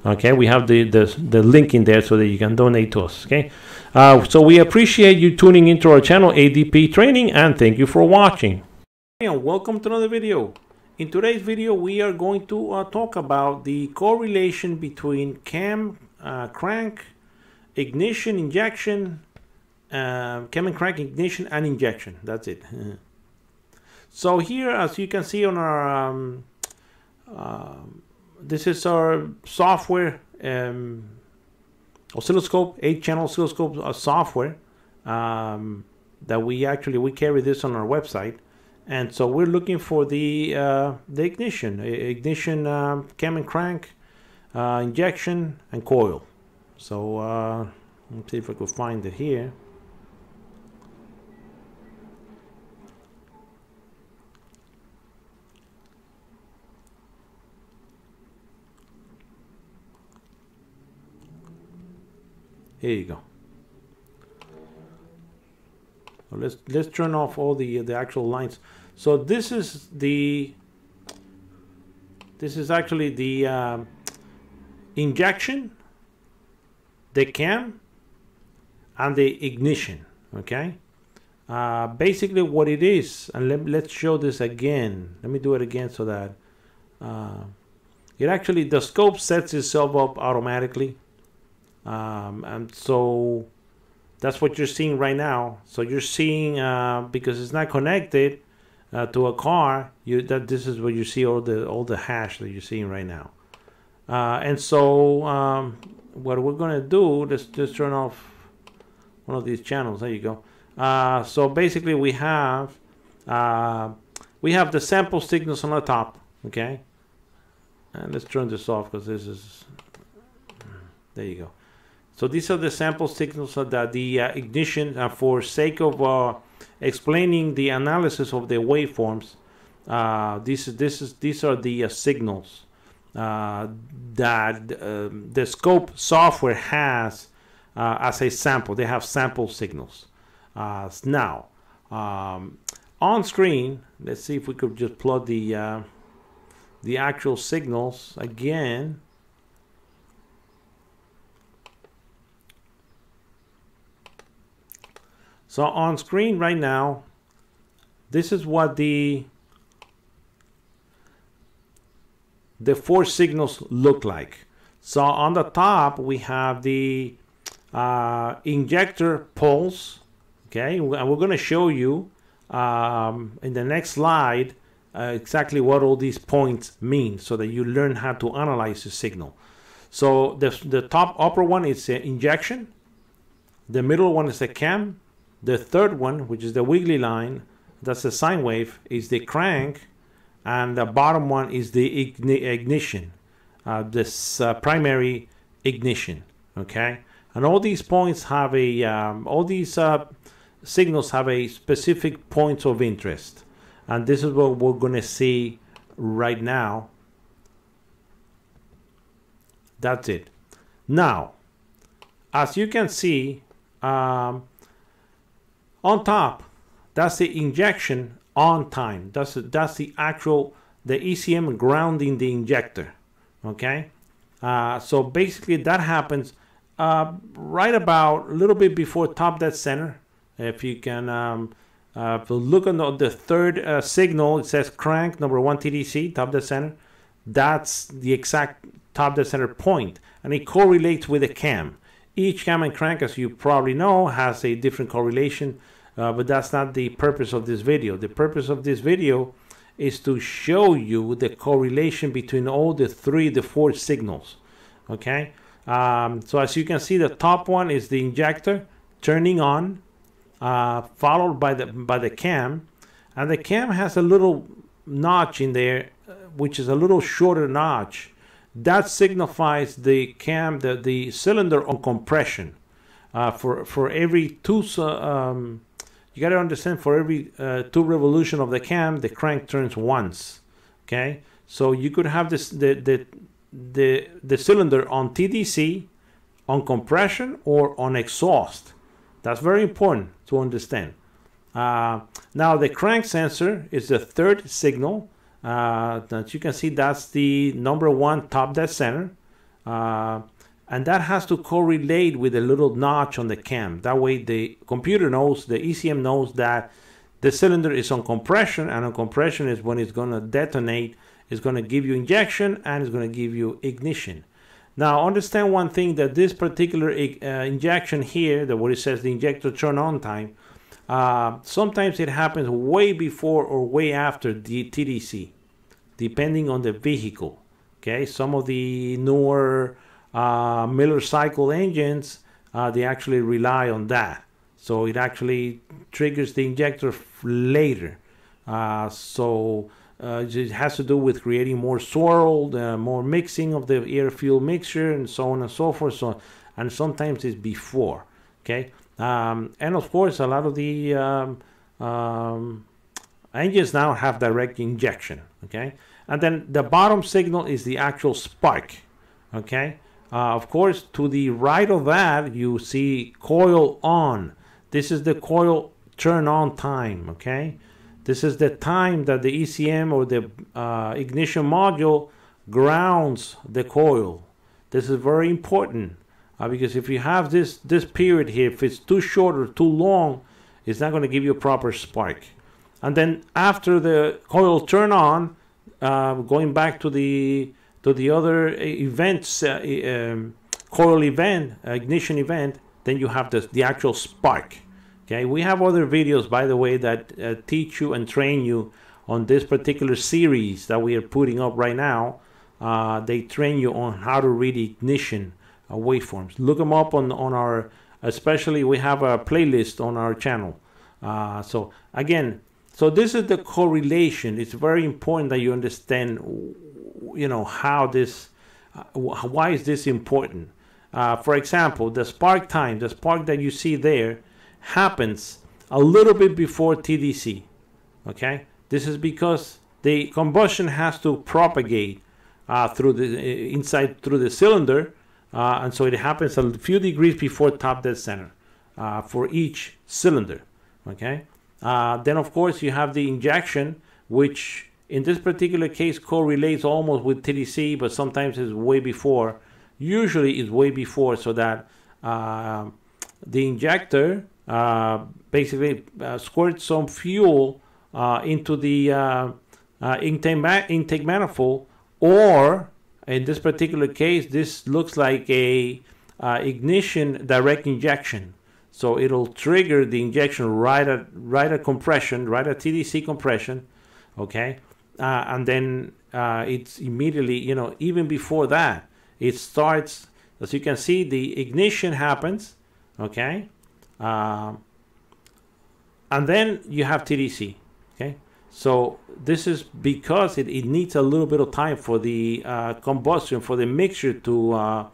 Okay, we have the, the, the link in there so that you can donate to us. Okay, uh, so we appreciate you tuning into our channel ADP Training and thank you for watching. And welcome to another video. In today's video, we are going to uh, talk about the correlation between cam, uh, crank, ignition, injection, uh, cam and crank, ignition, and injection. That's it. [LAUGHS] so here, as you can see on our um, um this is our software um, oscilloscope, eight channel oscilloscope uh, software um, that we actually we carry this on our website, and so we're looking for the uh, the ignition, ignition um, cam and crank, uh, injection and coil. So uh, let's see if I could find it here. Here you go. So let's let's turn off all the the actual lines. So this is the this is actually the um, injection, the cam, and the ignition. Okay. Uh, basically, what it is, and let, let's show this again. Let me do it again so that uh, it actually the scope sets itself up automatically um, and so that's what you're seeing right now. So you're seeing uh, because it's not connected uh, to a car. You that this is what you see all the all the hash that you're seeing right now. Uh, and so um, what we're gonna do, let's just turn off one of these channels. There you go. Uh, so basically, we have uh, we have the sample signals on the top. Okay, and let's turn this off because this is there you go. So these are the sample signals that the uh, ignition, uh, for sake of explaining the analysis of the waveforms, uh, this, this is, these are the uh, signals uh, that um, the scope software has as a sample. They have sample signals. now, um, on screen, let's see if we could just plot the the actual signals again. So on screen right now, this is what the the four signals look like. So on the top we have the uh, injector pulse. Okay, and we're going to show you um, in the next slide uh, exactly what all these points mean, so that you learn how to analyze the signal. So the the top upper one is injection. The middle one is the cam. The third one, which is the wiggly line, that's the sine wave, is the crank, and the bottom one is the igni ignition, uh, this uh, primary ignition. Okay, and all these points have a, um, all these uh, signals have a specific points of interest, and this is what we're going to see right now. That's it. Now, as you can see, um, on top that's the injection on time. That's that's the actual the ECM grounding the injector okay? Uh, so basically that happens uh, right about a little bit before top dead center. If you can um, uh, look on the, the third uh, signal it says crank number one TDC top dead center. That's the exact top dead center point and it correlates with the cam. Each cam and crank as you probably know has a different correlation uh, but that's not the purpose of this video. The purpose of this video is to show you the correlation between all the three, the four signals. Okay, um, so as you can see, the top one is the injector turning on, uh, followed by the by the cam, and the cam has a little notch in there, uh, which is a little shorter notch. That signifies the cam, the the cylinder on compression. Uh, for for every two um, you got to understand for every uh, two revolution of the cam, the crank turns once. Okay, so you could have this the the the the cylinder on TDC, on compression or on exhaust. That's very important to understand. Uh, now the crank sensor is the third signal. Uh, that you can see that's the number one top dead center. Uh, and that has to correlate with a little notch on the cam. That way the computer knows, the ECM knows that the cylinder is on compression and on compression is when it's going to detonate, it's going to give you injection and it's going to give you ignition. Now understand one thing that this particular uh, injection here, that what it says the injector turn on time, uh, sometimes it happens way before or way after the TDC, depending on the vehicle. Okay, some of the newer uh, Miller cycle engines, uh, they actually rely on that. So it actually triggers the injector later. Uh, so uh, it has to do with creating more swirl, more mixing of the air fuel mixture, and so on and so forth. So, and sometimes it's before. Okay, um, and of course, a lot of the um, um, engines now have direct injection. Okay, and then the bottom signal is the actual spark. Okay, uh, of course, to the right of that, you see coil on. This is the coil turn on time, okay? This is the time that the ECM or the uh, ignition module grounds the coil. This is very important uh, because if you have this, this period here, if it's too short or too long, it's not going to give you a proper spark. And then after the coil turn on, uh, going back to the to the other events, uh, um, event, uh, ignition event, then you have the, the actual spark. Okay, we have other videos, by the way, that uh, teach you and train you on this particular series that we are putting up right now. Uh, they train you on how to read ignition uh, waveforms. Look them up on on our, especially we have a playlist on our channel. Uh, so again, so this is the correlation. It's very important that you understand you know how this uh, why is this important uh, for example, the spark time, the spark that you see there, happens a little bit before TDC. Okay, this is because the combustion has to propagate uh, through the inside through the cylinder, uh, and so it happens a few degrees before top dead center uh, for each cylinder. Okay, uh, then of course you have the injection, which in this particular case correlates almost with TDC, but sometimes is way before. Usually is way before, so that uh, the injector uh, basically uh, squirts some fuel uh, into the uh, uh, intake, ma- intake manifold, or in this particular case, this looks like a ignition direct injection. So it'll trigger the injection right at right at compression, right at TDC compression, okay, and then it's immediately, you know, even before that, it starts as you can see the ignition happens okay? Um, and then you have TDC okay? So this is because it, it needs a little bit of time for the uh, combustion for the mixture to uh,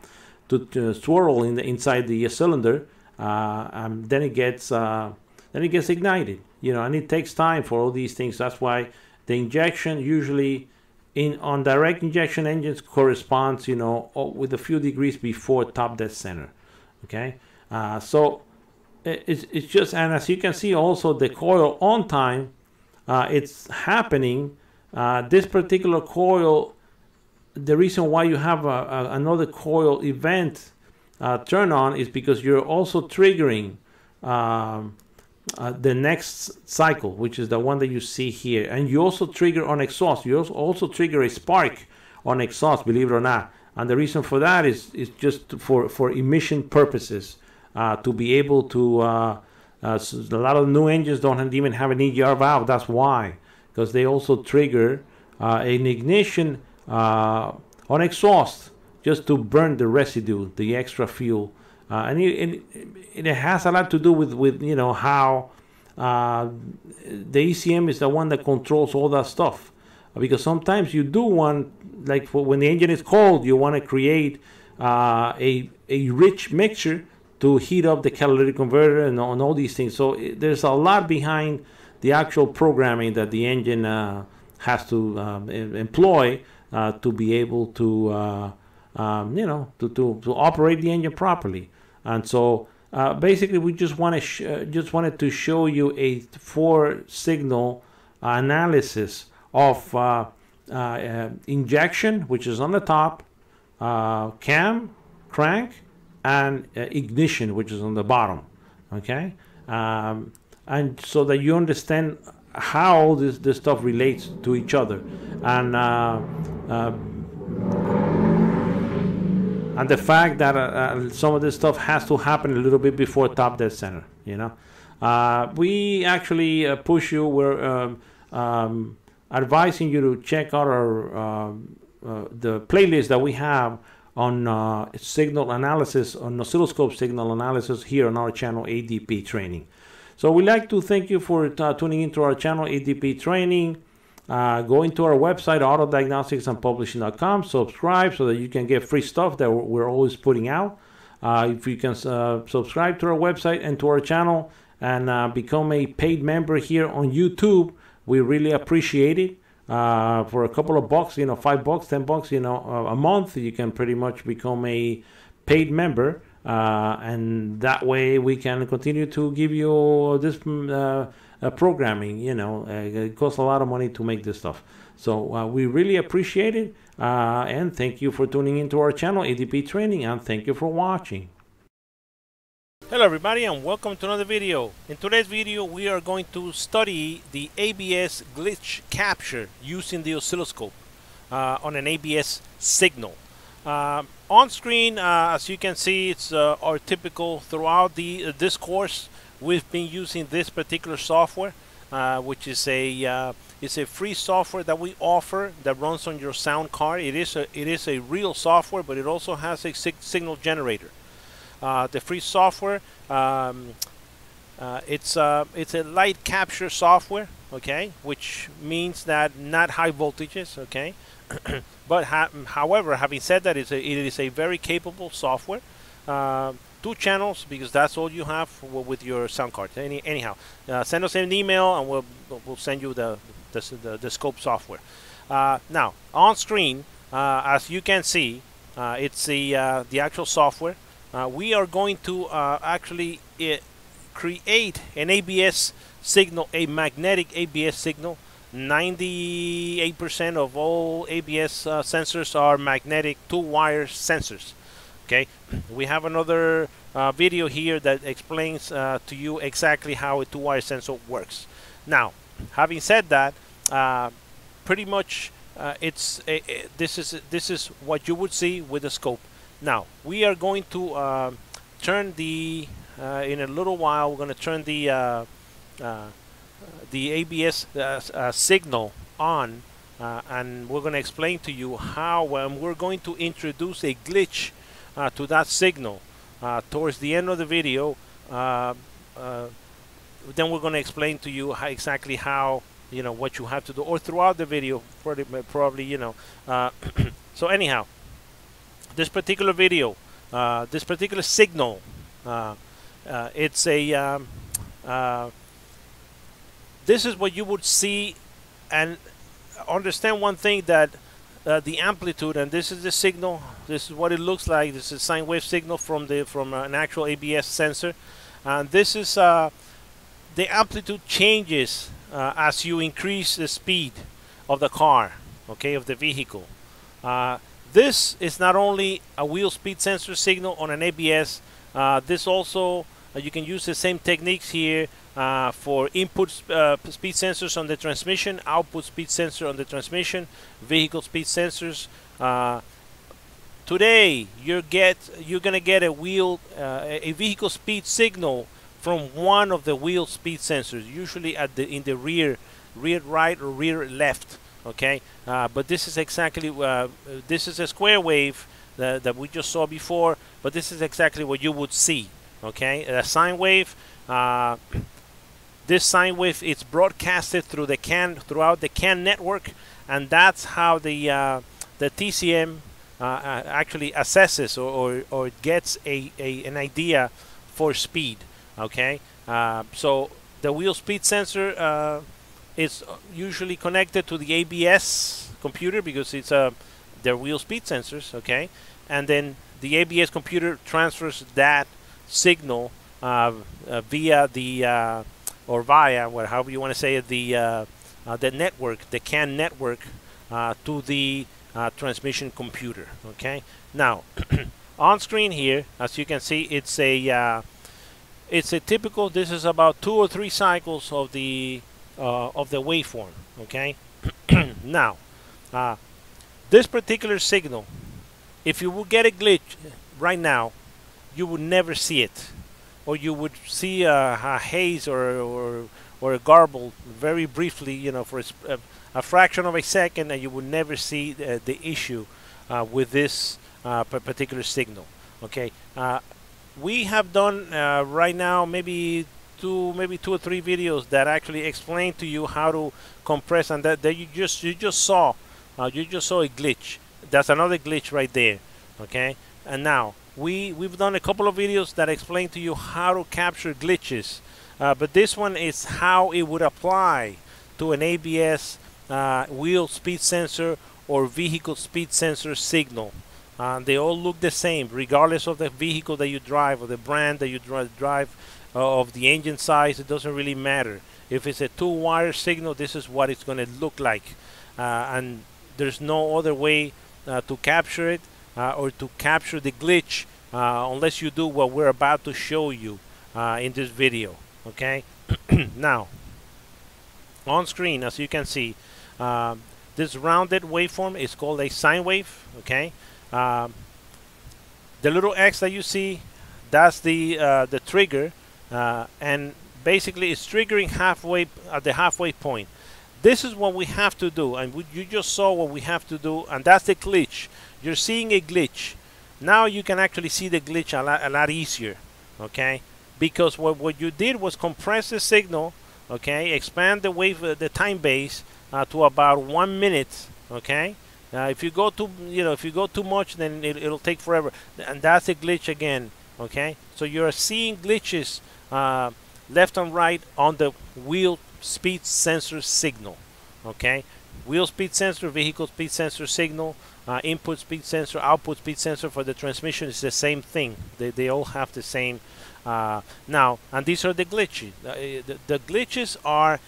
to, to, swirl in the inside the cylinder uh, and then it gets uh, then it gets ignited you know and it takes time for all these things. That's why the injection usually in on direct injection engines corresponds, you know, with a few degrees before top dead center. Okay, uh, so it's it's just and as you can see also the coil on time, uh, it's happening. Uh, this particular coil, the reason why you have a, a, another coil event uh, turn on is because you're also triggering. Um, uh, the next cycle, which is the one that you see here. And you also trigger on exhaust. You also trigger a spark on exhaust, believe it or not. And the reason for that is, is just for, for emission purposes, uh, to be able to. Uh, uh a lot of new engines don't even have an EGR valve. That's why, because they also trigger uh, an ignition on exhaust just to burn the residue, the extra fuel uh, and, it, it, it, has a lot to do with, with you know how uh, the ECM is the one that controls all that stuff. Because sometimes you do want, like when the engine is cold, you want to create uh, a, a rich mixture to heat up the catalytic converter and, and all these things. So it, there's a lot behind the actual programming that the engine uh, has to um, employ uh, to be able to, uh, um, you know, to, to, to operate the engine properly. And so uh, basically, we just want to sh- uh, just wanted to show you a four signal analysis of uh, uh, uh injection, which is on the top, uh, cam, crank, and ignition, which is on the bottom. Okay, um, and so that you understand how this this stuff relates to each other, and and the fact that uh, uh, some of this stuff has to happen a little bit before top dead center you know? Uh, we actually uh, push you we're um, um, advising you to check out our um, uh, the playlist that we have on uh, signal analysis on oscilloscope signal analysis here on our channel adp training. So we'd like to thank you for tuning into our channel adp training uh, go into our website, autodiagnosticsandpublishing.com, subscribe so that you can get free stuff that we're always putting out. Uh, if you can uh, subscribe to our website and to our channel and uh, become a paid member here on YouTube, we really appreciate it. Uh, for a couple of bucks, you know, five bucks, ten bucks, you know, a month, you can pretty much become a paid member. Uh, and that way we can continue to give you this uh, uh, programming. You know, uh, it costs a lot of money to make this stuff. So uh, we really appreciate it, uh, and thank you for tuning into our channel, ADP Training, and thank you for watching. Hello everybody and welcome to another video. In today's video we are going to study the ABS glitch capture using the oscilloscope uh, on an ABS signal. Uh, on screen uh, as you can see it's uh, our typical throughout the this course we've been using this particular software uh, which is a uh, it's a free software that we offer that runs on your sound card. It is a it is a real software but it also has a sig signal generator. Uh, the free software um, uh, it's uh, it's a light capture software okay which means that not high voltages okay? [CLEARS THROAT] But ha however having said that it's a, it is a very capable software. Uh, two channels because that's all you have with your sound card. Any, anyhow, uh, send us an email and we'll we'll send you the the, the, the scope software. Uh, now on screen, uh, as you can see, uh, it's the uh, the actual software. we are going to actually create an ABS signal, a magnetic ABS signal. 98% of all ABS sensors are magnetic two-wire sensors okay? We have another uh, video here that explains uh, to you exactly how a two-wire sensor works. Now having said that uh, pretty much uh, it's a, a, this is this is what you would see with the scope. Now we are going to uh, turn the uh, in a little while we're going to turn the the ABS signal on and we're going to explain to you how um, we're going to introduce a glitch uh, to that signal uh, towards the end of the video uh, then we're going to explain to you how exactly how you know what you have to do or throughout the video probably, probably you know [CLEARS THROAT] so anyhow this particular video uh, this particular signal uh, uh, it's a um, this is what you would see and understand one thing that uh, the amplitude and this is the signal. This is what it looks like. This is a sine wave signal from the from an actual ABS sensor. And this is uh, the amplitude changes uh, as you increase the speed of the car okay of the vehicle. Uh, this is not only a wheel speed sensor signal on an ABS uh, this also uh, you can use the same techniques here uh, for input uh, speed sensors on the transmission, output speed sensor on the transmission, vehicle speed sensors. Uh, today, you get you're gonna get a wheel uh, a vehicle speed signal from one of the wheel speed sensors, usually at the in the rear rear right or rear left. Okay, uh, but this is exactly uh, this is a square wave that, that we just saw before, but this is exactly what you would see. Okay, a sine wave. This sine wave is broadcasted through the CAN throughout the CAN network, and that's how the uh, the TCM uh, uh, actually assesses or, or, or gets a, a, an idea for speed. Okay, uh, so the wheel speed sensor uh, is usually connected to the ABS computer because it's a uh, they're wheel speed sensors. Okay, and then the ABS computer transfers that signal via the or via, whatever however you want to say it, the uh, uh, the network, the CAN network, uh, to the uh, transmission computer. Okay. Now, [CLEARS THROAT] on screen here, as you can see, it's a uh, it's a typical. This is about two or three cycles of the of the waveform. Okay. [CLEARS THROAT] now, this particular signal, if you would get a glitch right now, you would never see it or you would see a, a haze or, or or a garble very briefly, you know, for a, a, fraction of a second, and you would never see the, the issue uh, with this uh, particular signal. Okay, uh, we have done uh, right now maybe two, maybe two or three videos that actually explain to you how to compress, and that, that you just you just saw, uh, you just saw a glitch. That's another glitch right there. Okay, and now we we've done a couple of videos that explain to you how to capture glitches. Uh, but this one is how it would apply to an ABS uh, wheel speed sensor or vehicle speed sensor signal. Uh, they all look the same regardless of the vehicle that you drive or the brand that you drive uh, of the engine size it doesn't really matter. If it's a two wire signal this is what it's going to look like. Uh, and there's no other way uh, to capture it or to capture the glitch uh, unless you do what we're about to show you uh, in this video okay? [CLEARS THROAT] Now on screen as you can see uh, this rounded waveform is called a sine wave okay? Um, the little X that you see that's the uh, the trigger uh, and basically it's triggering halfway at the halfway point. This is what we have to do and we, you just saw what we have to do and that's the glitch you're seeing a glitch. Now you can actually see the glitch a lot, a lot easier okay? Because what, what you did was compress the signal okay? Expand the wave uh, the time base uh, to about one minute okay? Uh, if you go too, you know, if you go too much, then it, it'll take forever, and that's a glitch again. Okay, so you're seeing glitches uh, left and right on the wheel speed sensor signal. Okay, wheel speed sensor, vehicle speed sensor signal, uh, input speed sensor, output speed sensor for the transmission is the same thing. They, they all have the same. Uh, now, and these are the glitches. Uh, the, the, glitches are,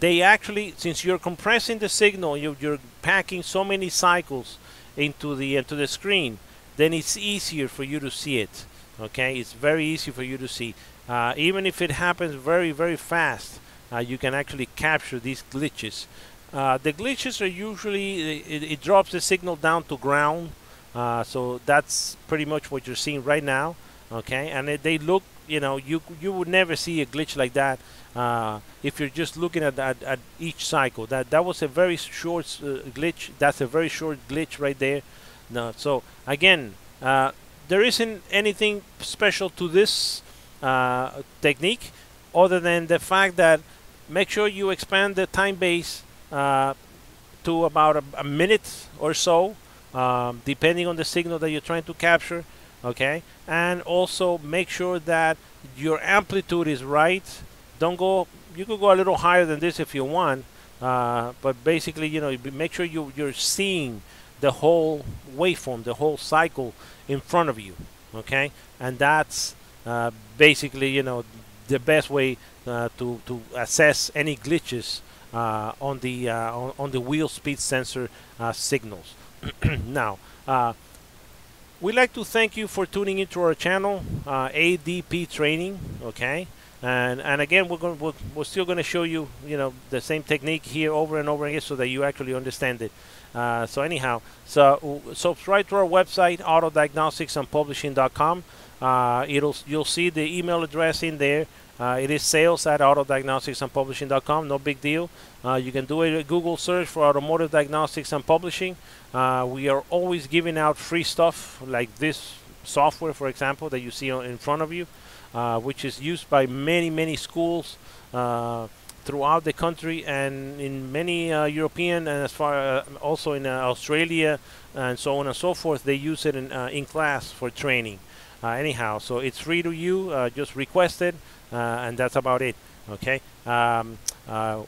they actually, since you're compressing the signal, you, you're packing so many cycles into the into the screen, then it's easier for you to see it. Okay, it's very easy for you to see. Uh, even if it happens very very fast, uh, you can actually capture these glitches. Uh, the glitches are usually it, it, drops the signal down to ground, uh, so that's pretty much what you're seeing right now. Okay, and it, they look, you know, you you would never see a glitch like that uh, if you're just looking at, at, at each cycle. That that was a very short uh, glitch. That's a very short glitch right there. No, so again, uh, there isn't anything special to this uh, technique other than the fact that make sure you expand the time base to about a, a, minute or so, um, depending on the signal that you're trying to capture. Okay, and also make sure that your amplitude is right. Don't go. You could go a little higher than this if you want, uh, but basically, you know, make sure you you're seeing the whole waveform, the whole cycle in front of you. Okay, and that's uh, basically, you know, the best way uh, to to assess any glitches uh, on the uh, on, on, the wheel speed sensor uh, signals. [CLEARS THROAT] now, we'd like to thank you for tuning into our channel, ADP Training. Okay, and and again we're going we're, we're still going to show you you know the same technique here over and over again so that you actually understand it. Uh, so anyhow, so subscribe to our website autodiagnosticsandpublishing.com. Uh, it'll you'll see the email address in there. Uh, it is sales at autodiagnosticsandpublishing.com. No big deal. Uh, you can do a Google search for automotive diagnostics and publishing. Uh, we are always giving out free stuff like this software, for example, that you see in front of you, uh, which is used by many, many schools uh, throughout the country and in many uh, European and as far also in Australia and so on and so forth. They use it in, in class for training. anyhow, so it's free to you. just request it. Uh, and that's about it okay? Um, uh,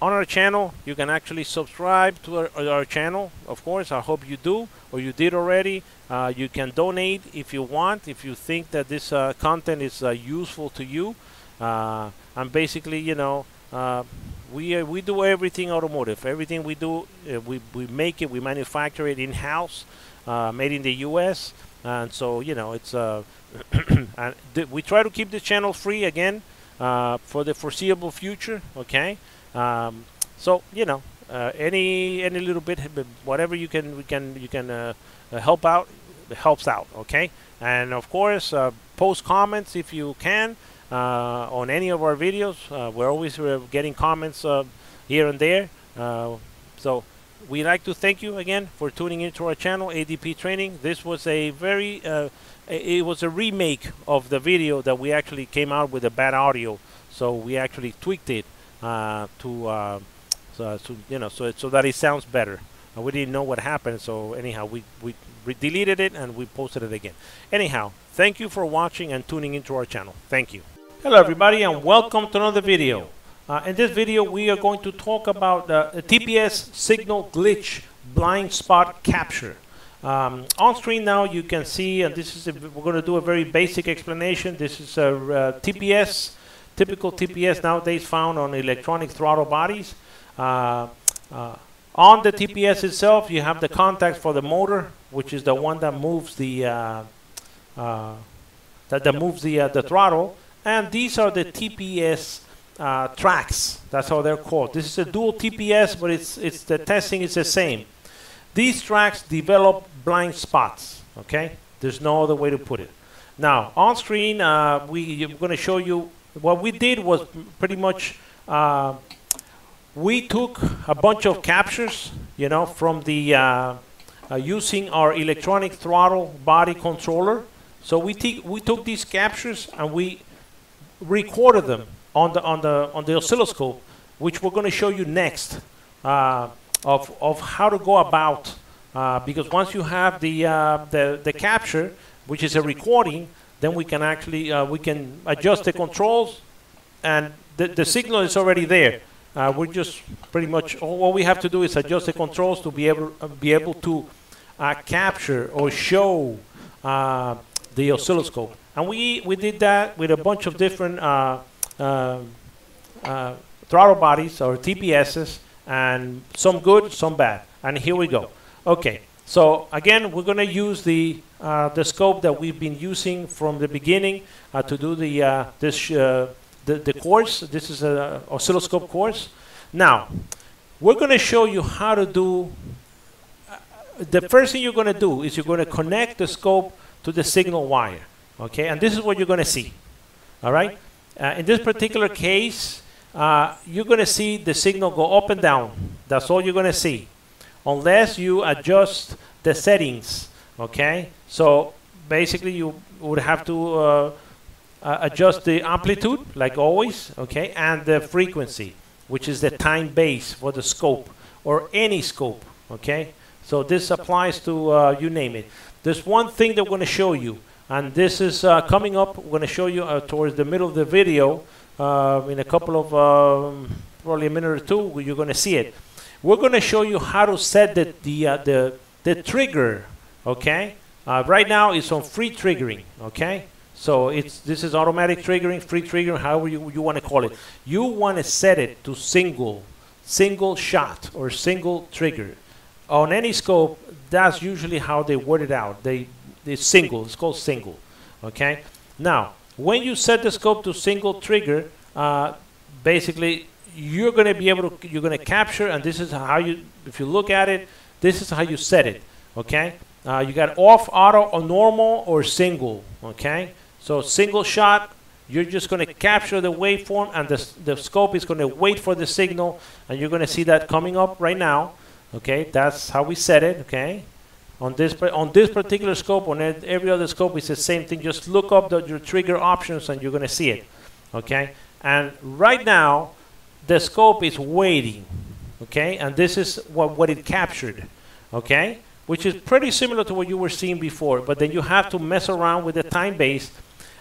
on our channel you can actually subscribe to our, our, channel of course. I hope you do or you did already. Uh, you can donate if you want if you think that this uh, content is uh, useful to you. Uh, and basically you know we we do everything automotive. Everything we do we, we make it we manufacture it in-house made in the US and so you know it's [CLEARS THROAT] and we try to keep the channel free again uh, for the foreseeable future. Okay, um, so you know uh, any any little bit, whatever you can we can you can uh, uh help out helps out. Okay, and of course uh, post comments if you can uh, on any of our videos. we're always getting comments here and there. so we'd like to thank you again for tuning into our channel ADP Training. This was a very it was a remake of the video that we actually came out with a bad audio. So we actually tweaked it uh, to, uh, so, so, you know, so so that it sounds better. Uh, we didn't know what happened, so anyhow, we we deleted it and we posted it again. Anyhow, thank you for watching and tuning into our channel. Thank you. Hello, everybody, and welcome to another video. Uh, in this video, we are going to talk about the TPS signal glitch blind spot capture. Um, on screen now you can see, and this is a, we're going to do a very basic explanation. This is a uh, TPS, typical TPS nowadays found on electronic throttle bodies. Uh, uh, on the TPS itself, you have the contacts for the motor, which is the one that moves the uh, uh, that, that moves the uh, the throttle, and these are the TPS tracks. That's how they're called. This is a dual TPS, but it's it's the testing is the same. These tracks develop blind spots, okay? There's no other way to put it. Now, on screen, uh, we, are going to show you what we did was pretty much uh, we took a bunch of captures, you know, from the uh, uh using our electronic throttle body controller. So we, we took these captures and we recorded them on the on the on the oscilloscope, which we're going to show you next. Uh, of, of how to go about uh, because once you have the, uh, the the capture, which is a recording, then we can actually uh, we can adjust the controls, and the, the signal is already there. Uh, we're just pretty much all, we have to do is adjust the controls to be able uh, be able to uh, capture or show uh, the oscilloscope. And we we did that with a bunch of different throttle bodies or TPSs, and some good, some bad. And here we go. Okay, so again, we're going to use the uh, the scope that we've been using from the beginning uh, to do the uh, this uh, the, the course. This is a oscilloscope course. Now, we're going to show you how to do. uh, the first thing you're going to do is you're going to connect the scope to the signal wire. Okay, and this is what you're going to see. All right. Uh, in this particular case, uh, you're going to see the signal go up and down. That's all you're going to see unless you adjust the settings. Okay, so basically you would have to uh, uh, adjust the amplitude, like always. Okay, and the frequency, which is the time base for the scope or any scope. Okay, so this applies to uh, you name it. There's one thing that we're going to show you, and this is uh, coming up. We're going to show you uh, towards the middle of the video uh, in a couple of um, probably a minute or two. You're going to see it we're going to show you how to set the the uh, the, the trigger okay uh, right now it's on free triggering okay so it's this is automatic triggering free triggering however you, you want to call it you want to set it to single single shot or single trigger on any scope that's usually how they word it out they it's single it's called single okay? Now when you set the scope to single trigger uh, basically you're going to be able to you're going to capture and this is how you if you look at it this is how you set it okay? Uh, you got off auto or normal or single okay? So single shot you're just going to capture the waveform and the, the scope is going to wait for the signal and you're going to see that coming up right now okay? That's how we set it okay on this on this particular scope on every other scope it's the same thing just look up the, your trigger options and you're going to see it okay and right now the scope is waiting, okay? And this is what, what it captured, okay? Which is pretty similar to what you were seeing before, but then you have to mess around with the time base,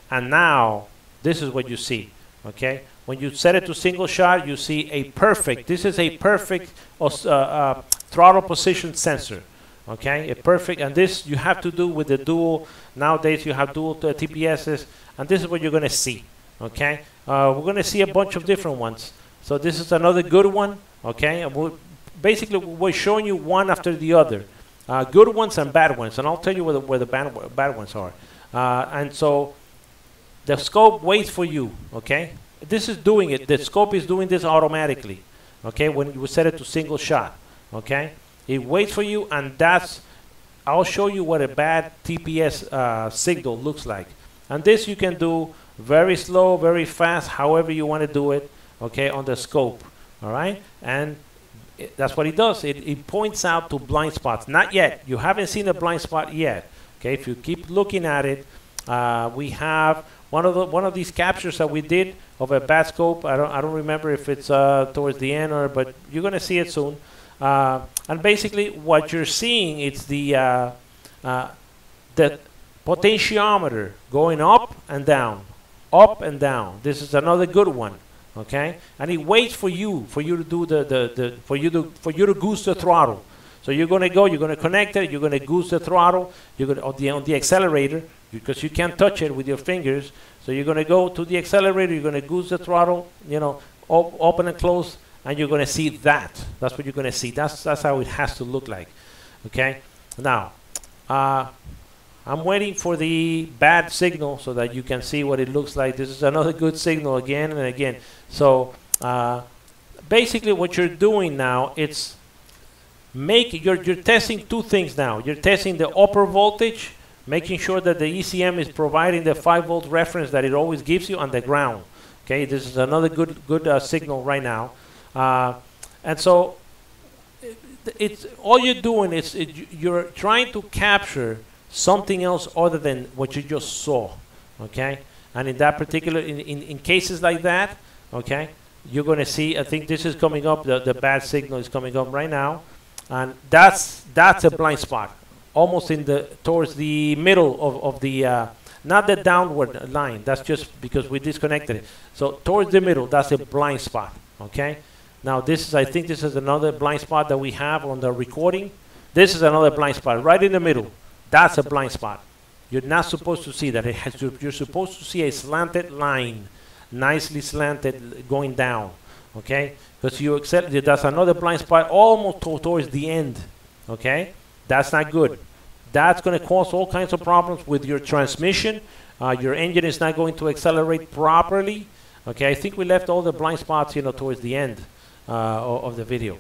and now this is what you see, okay? When you set it to single shot, you see a perfect, this is a perfect uh, uh, throttle position sensor, okay? A perfect, and this you have to do with the dual, nowadays you have dual TPSs, and this is what you're gonna see, okay? Uh, we're gonna see a bunch of different ones. So this is another good one, okay? And we're, basically, we're showing you one after the other, uh, good ones and bad ones, and I'll tell you where the, where the bad, bad ones are. Uh, and so the scope waits for you, okay? This is doing it. The scope is doing this automatically, okay? When you set it to single shot, okay? It waits for you, and that's. I'll show you what a bad TPS uh, signal looks like. And this you can do very slow, very fast, however you want to do it okay, on the scope, all right? And it, that's what it does. It, it points out to blind spots. Not yet. You haven't seen a blind spot yet. Okay, if you keep looking at it, uh, we have one of the one of these captures that we did of a bad scope. I don't I don't remember if it's uh, towards the end or, but you're gonna see it soon. Uh, and basically, what you're seeing is the uh, uh, the potentiometer going up and down, up and down. This is another good one okay? And it waits for you for you to do the, the, the for you to for you to goose the throttle. So you're going to go you're going to connect it you're going to goose the throttle you're going on the, on the accelerator because you can't touch it with your fingers. So you're going to go to the accelerator you're going to goose the throttle you know op- open and close and you're going to see that that's what you're going to see that's that's how it has to look like okay now uh, I'm waiting for the bad signal so that you can see what it looks like. This is another good signal again and again. So uh, basically, what you're doing now it's make you're you're testing two things now. You're testing the upper voltage, making sure that the ECM is providing the five volt reference that it always gives you on the ground. Okay, this is another good good uh, signal right now, uh, and so it, it's all you're doing is it, you're trying to capture something else other than what you just saw. Okay? And in that particular, in, in, in cases like that, okay, you're going to see, I think this is coming up, the, the bad signal is coming up right now. and that's that's a blind spot, almost in the towards the middle of of the. Uh, not the downward line. That's just because we disconnected it. So towards the middle, that's a blind spot. Okay. Now this is, I think, this is another blind spot that we have on the recording. This is another blind spot right in the middle. That's a blind spot. You're not supposed to see that. Has you're supposed to see a slanted line, nicely slanted, going down. Okay. Because you accept that's another blind spot almost towards the end. Okay. That's not good. That's going to cause all kinds of problems with your transmission. Uh, your engine is not going to accelerate properly. Okay, I think we left all the blind spots, you know, towards the end of the video.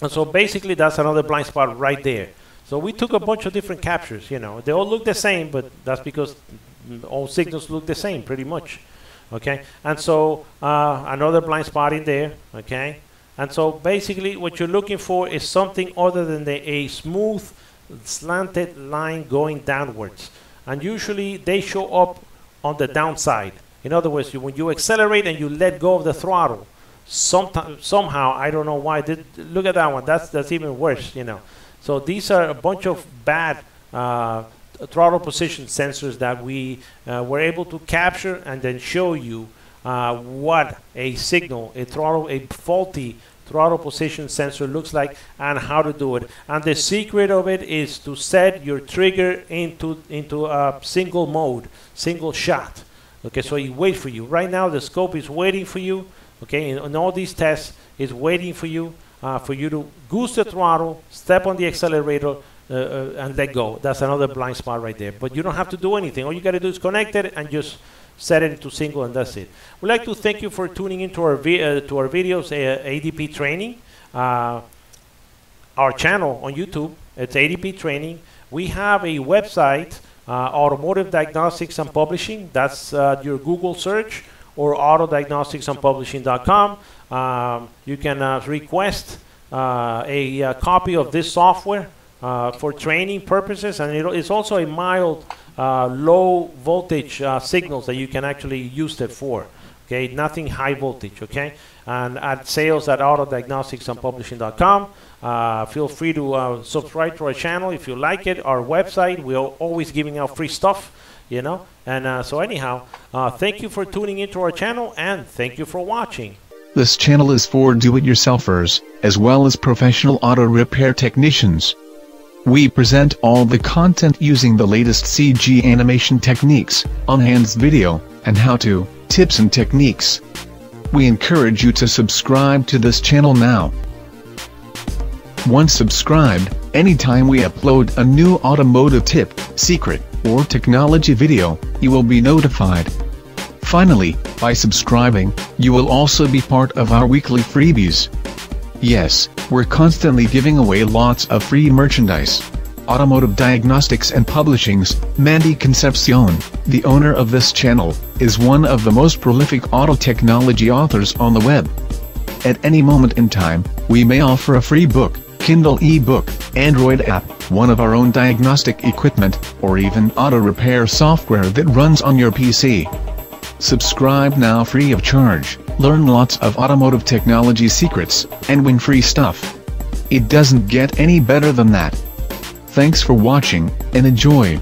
And so basically, that's another blind spot right there. So we took a bunch of different captures, you know. They all look the same, but that's because all signals look the same pretty much. Okay, and so uh, another blind spot in there. Okay, and so basically, what you're looking for is something other than the, a smooth slanted line going downwards. And usually they show up on the downside. In other words, you, when you accelerate and you let go of the throttle, sometime, somehow, I don't know why, did, look at that one, that's, that's even worse, you know. So these are a bunch of bad uh, throttle position sensors that we uh, were able to capture and then show you uh, what a signal, a throttle, a faulty throttle position sensor looks like and how to do it. And the secret of it is to set your trigger into, into a single mode, single shot. Okay, so it waits for you. Right now, the scope is waiting for you. Okay, and, in all these tests, is waiting for you uh, for you to goose the throttle, step on the accelerator, uh, uh, and let go. That's another blind spot right there. But you don't have to do anything. All you got to do is connect it and just set it to single, and that's it. We'd like to thank you for tuning into our uh, to our videos, uh, ADP Training, uh, our channel on YouTube. It's ADP Training. We have a website, Automotive Diagnostics and Publishing. That's your Google search or autodiagnosticsandpublishing.com. Um, you can uh, request a copy of this software for training purposes, and it, it's also a mild uh, low voltage uh, signals that you can actually use it for. Okay, nothing high voltage. Okay, and at sales at autodiagnosticsandpublishing.com. Uh, feel free to uh, subscribe to our channel if you like it. Our website, we're always giving out free stuff, you know. And uh, so, anyhow, uh, thank you for tuning into our channel and thank you for watching. This channel is for do it yourselfers, as well as professional auto repair technicians. We present all the content using the latest CG animation techniques, on-hands video, and how-to, tips and techniques. We encourage you to subscribe to this channel now. Once subscribed, anytime we upload a new automotive tip, secret, or technology video, you will be notified. Finally, by subscribing, you will also be part of our weekly freebies. Yes, we're constantly giving away lots of free merchandise. Automotive Diagnostics and Publishing's, Mandy Concepcion, the owner of this channel, is one of the most prolific auto technology authors on the web. At any moment in time, we may offer a free book, Kindle e-book, Android app, one of our own diagnostic equipment, or even auto repair software that runs on your PC. Subscribe now free of charge, learn lots of automotive technology secrets, and win free stuff. It doesn't get any better than that. Thanks for watching, and enjoy.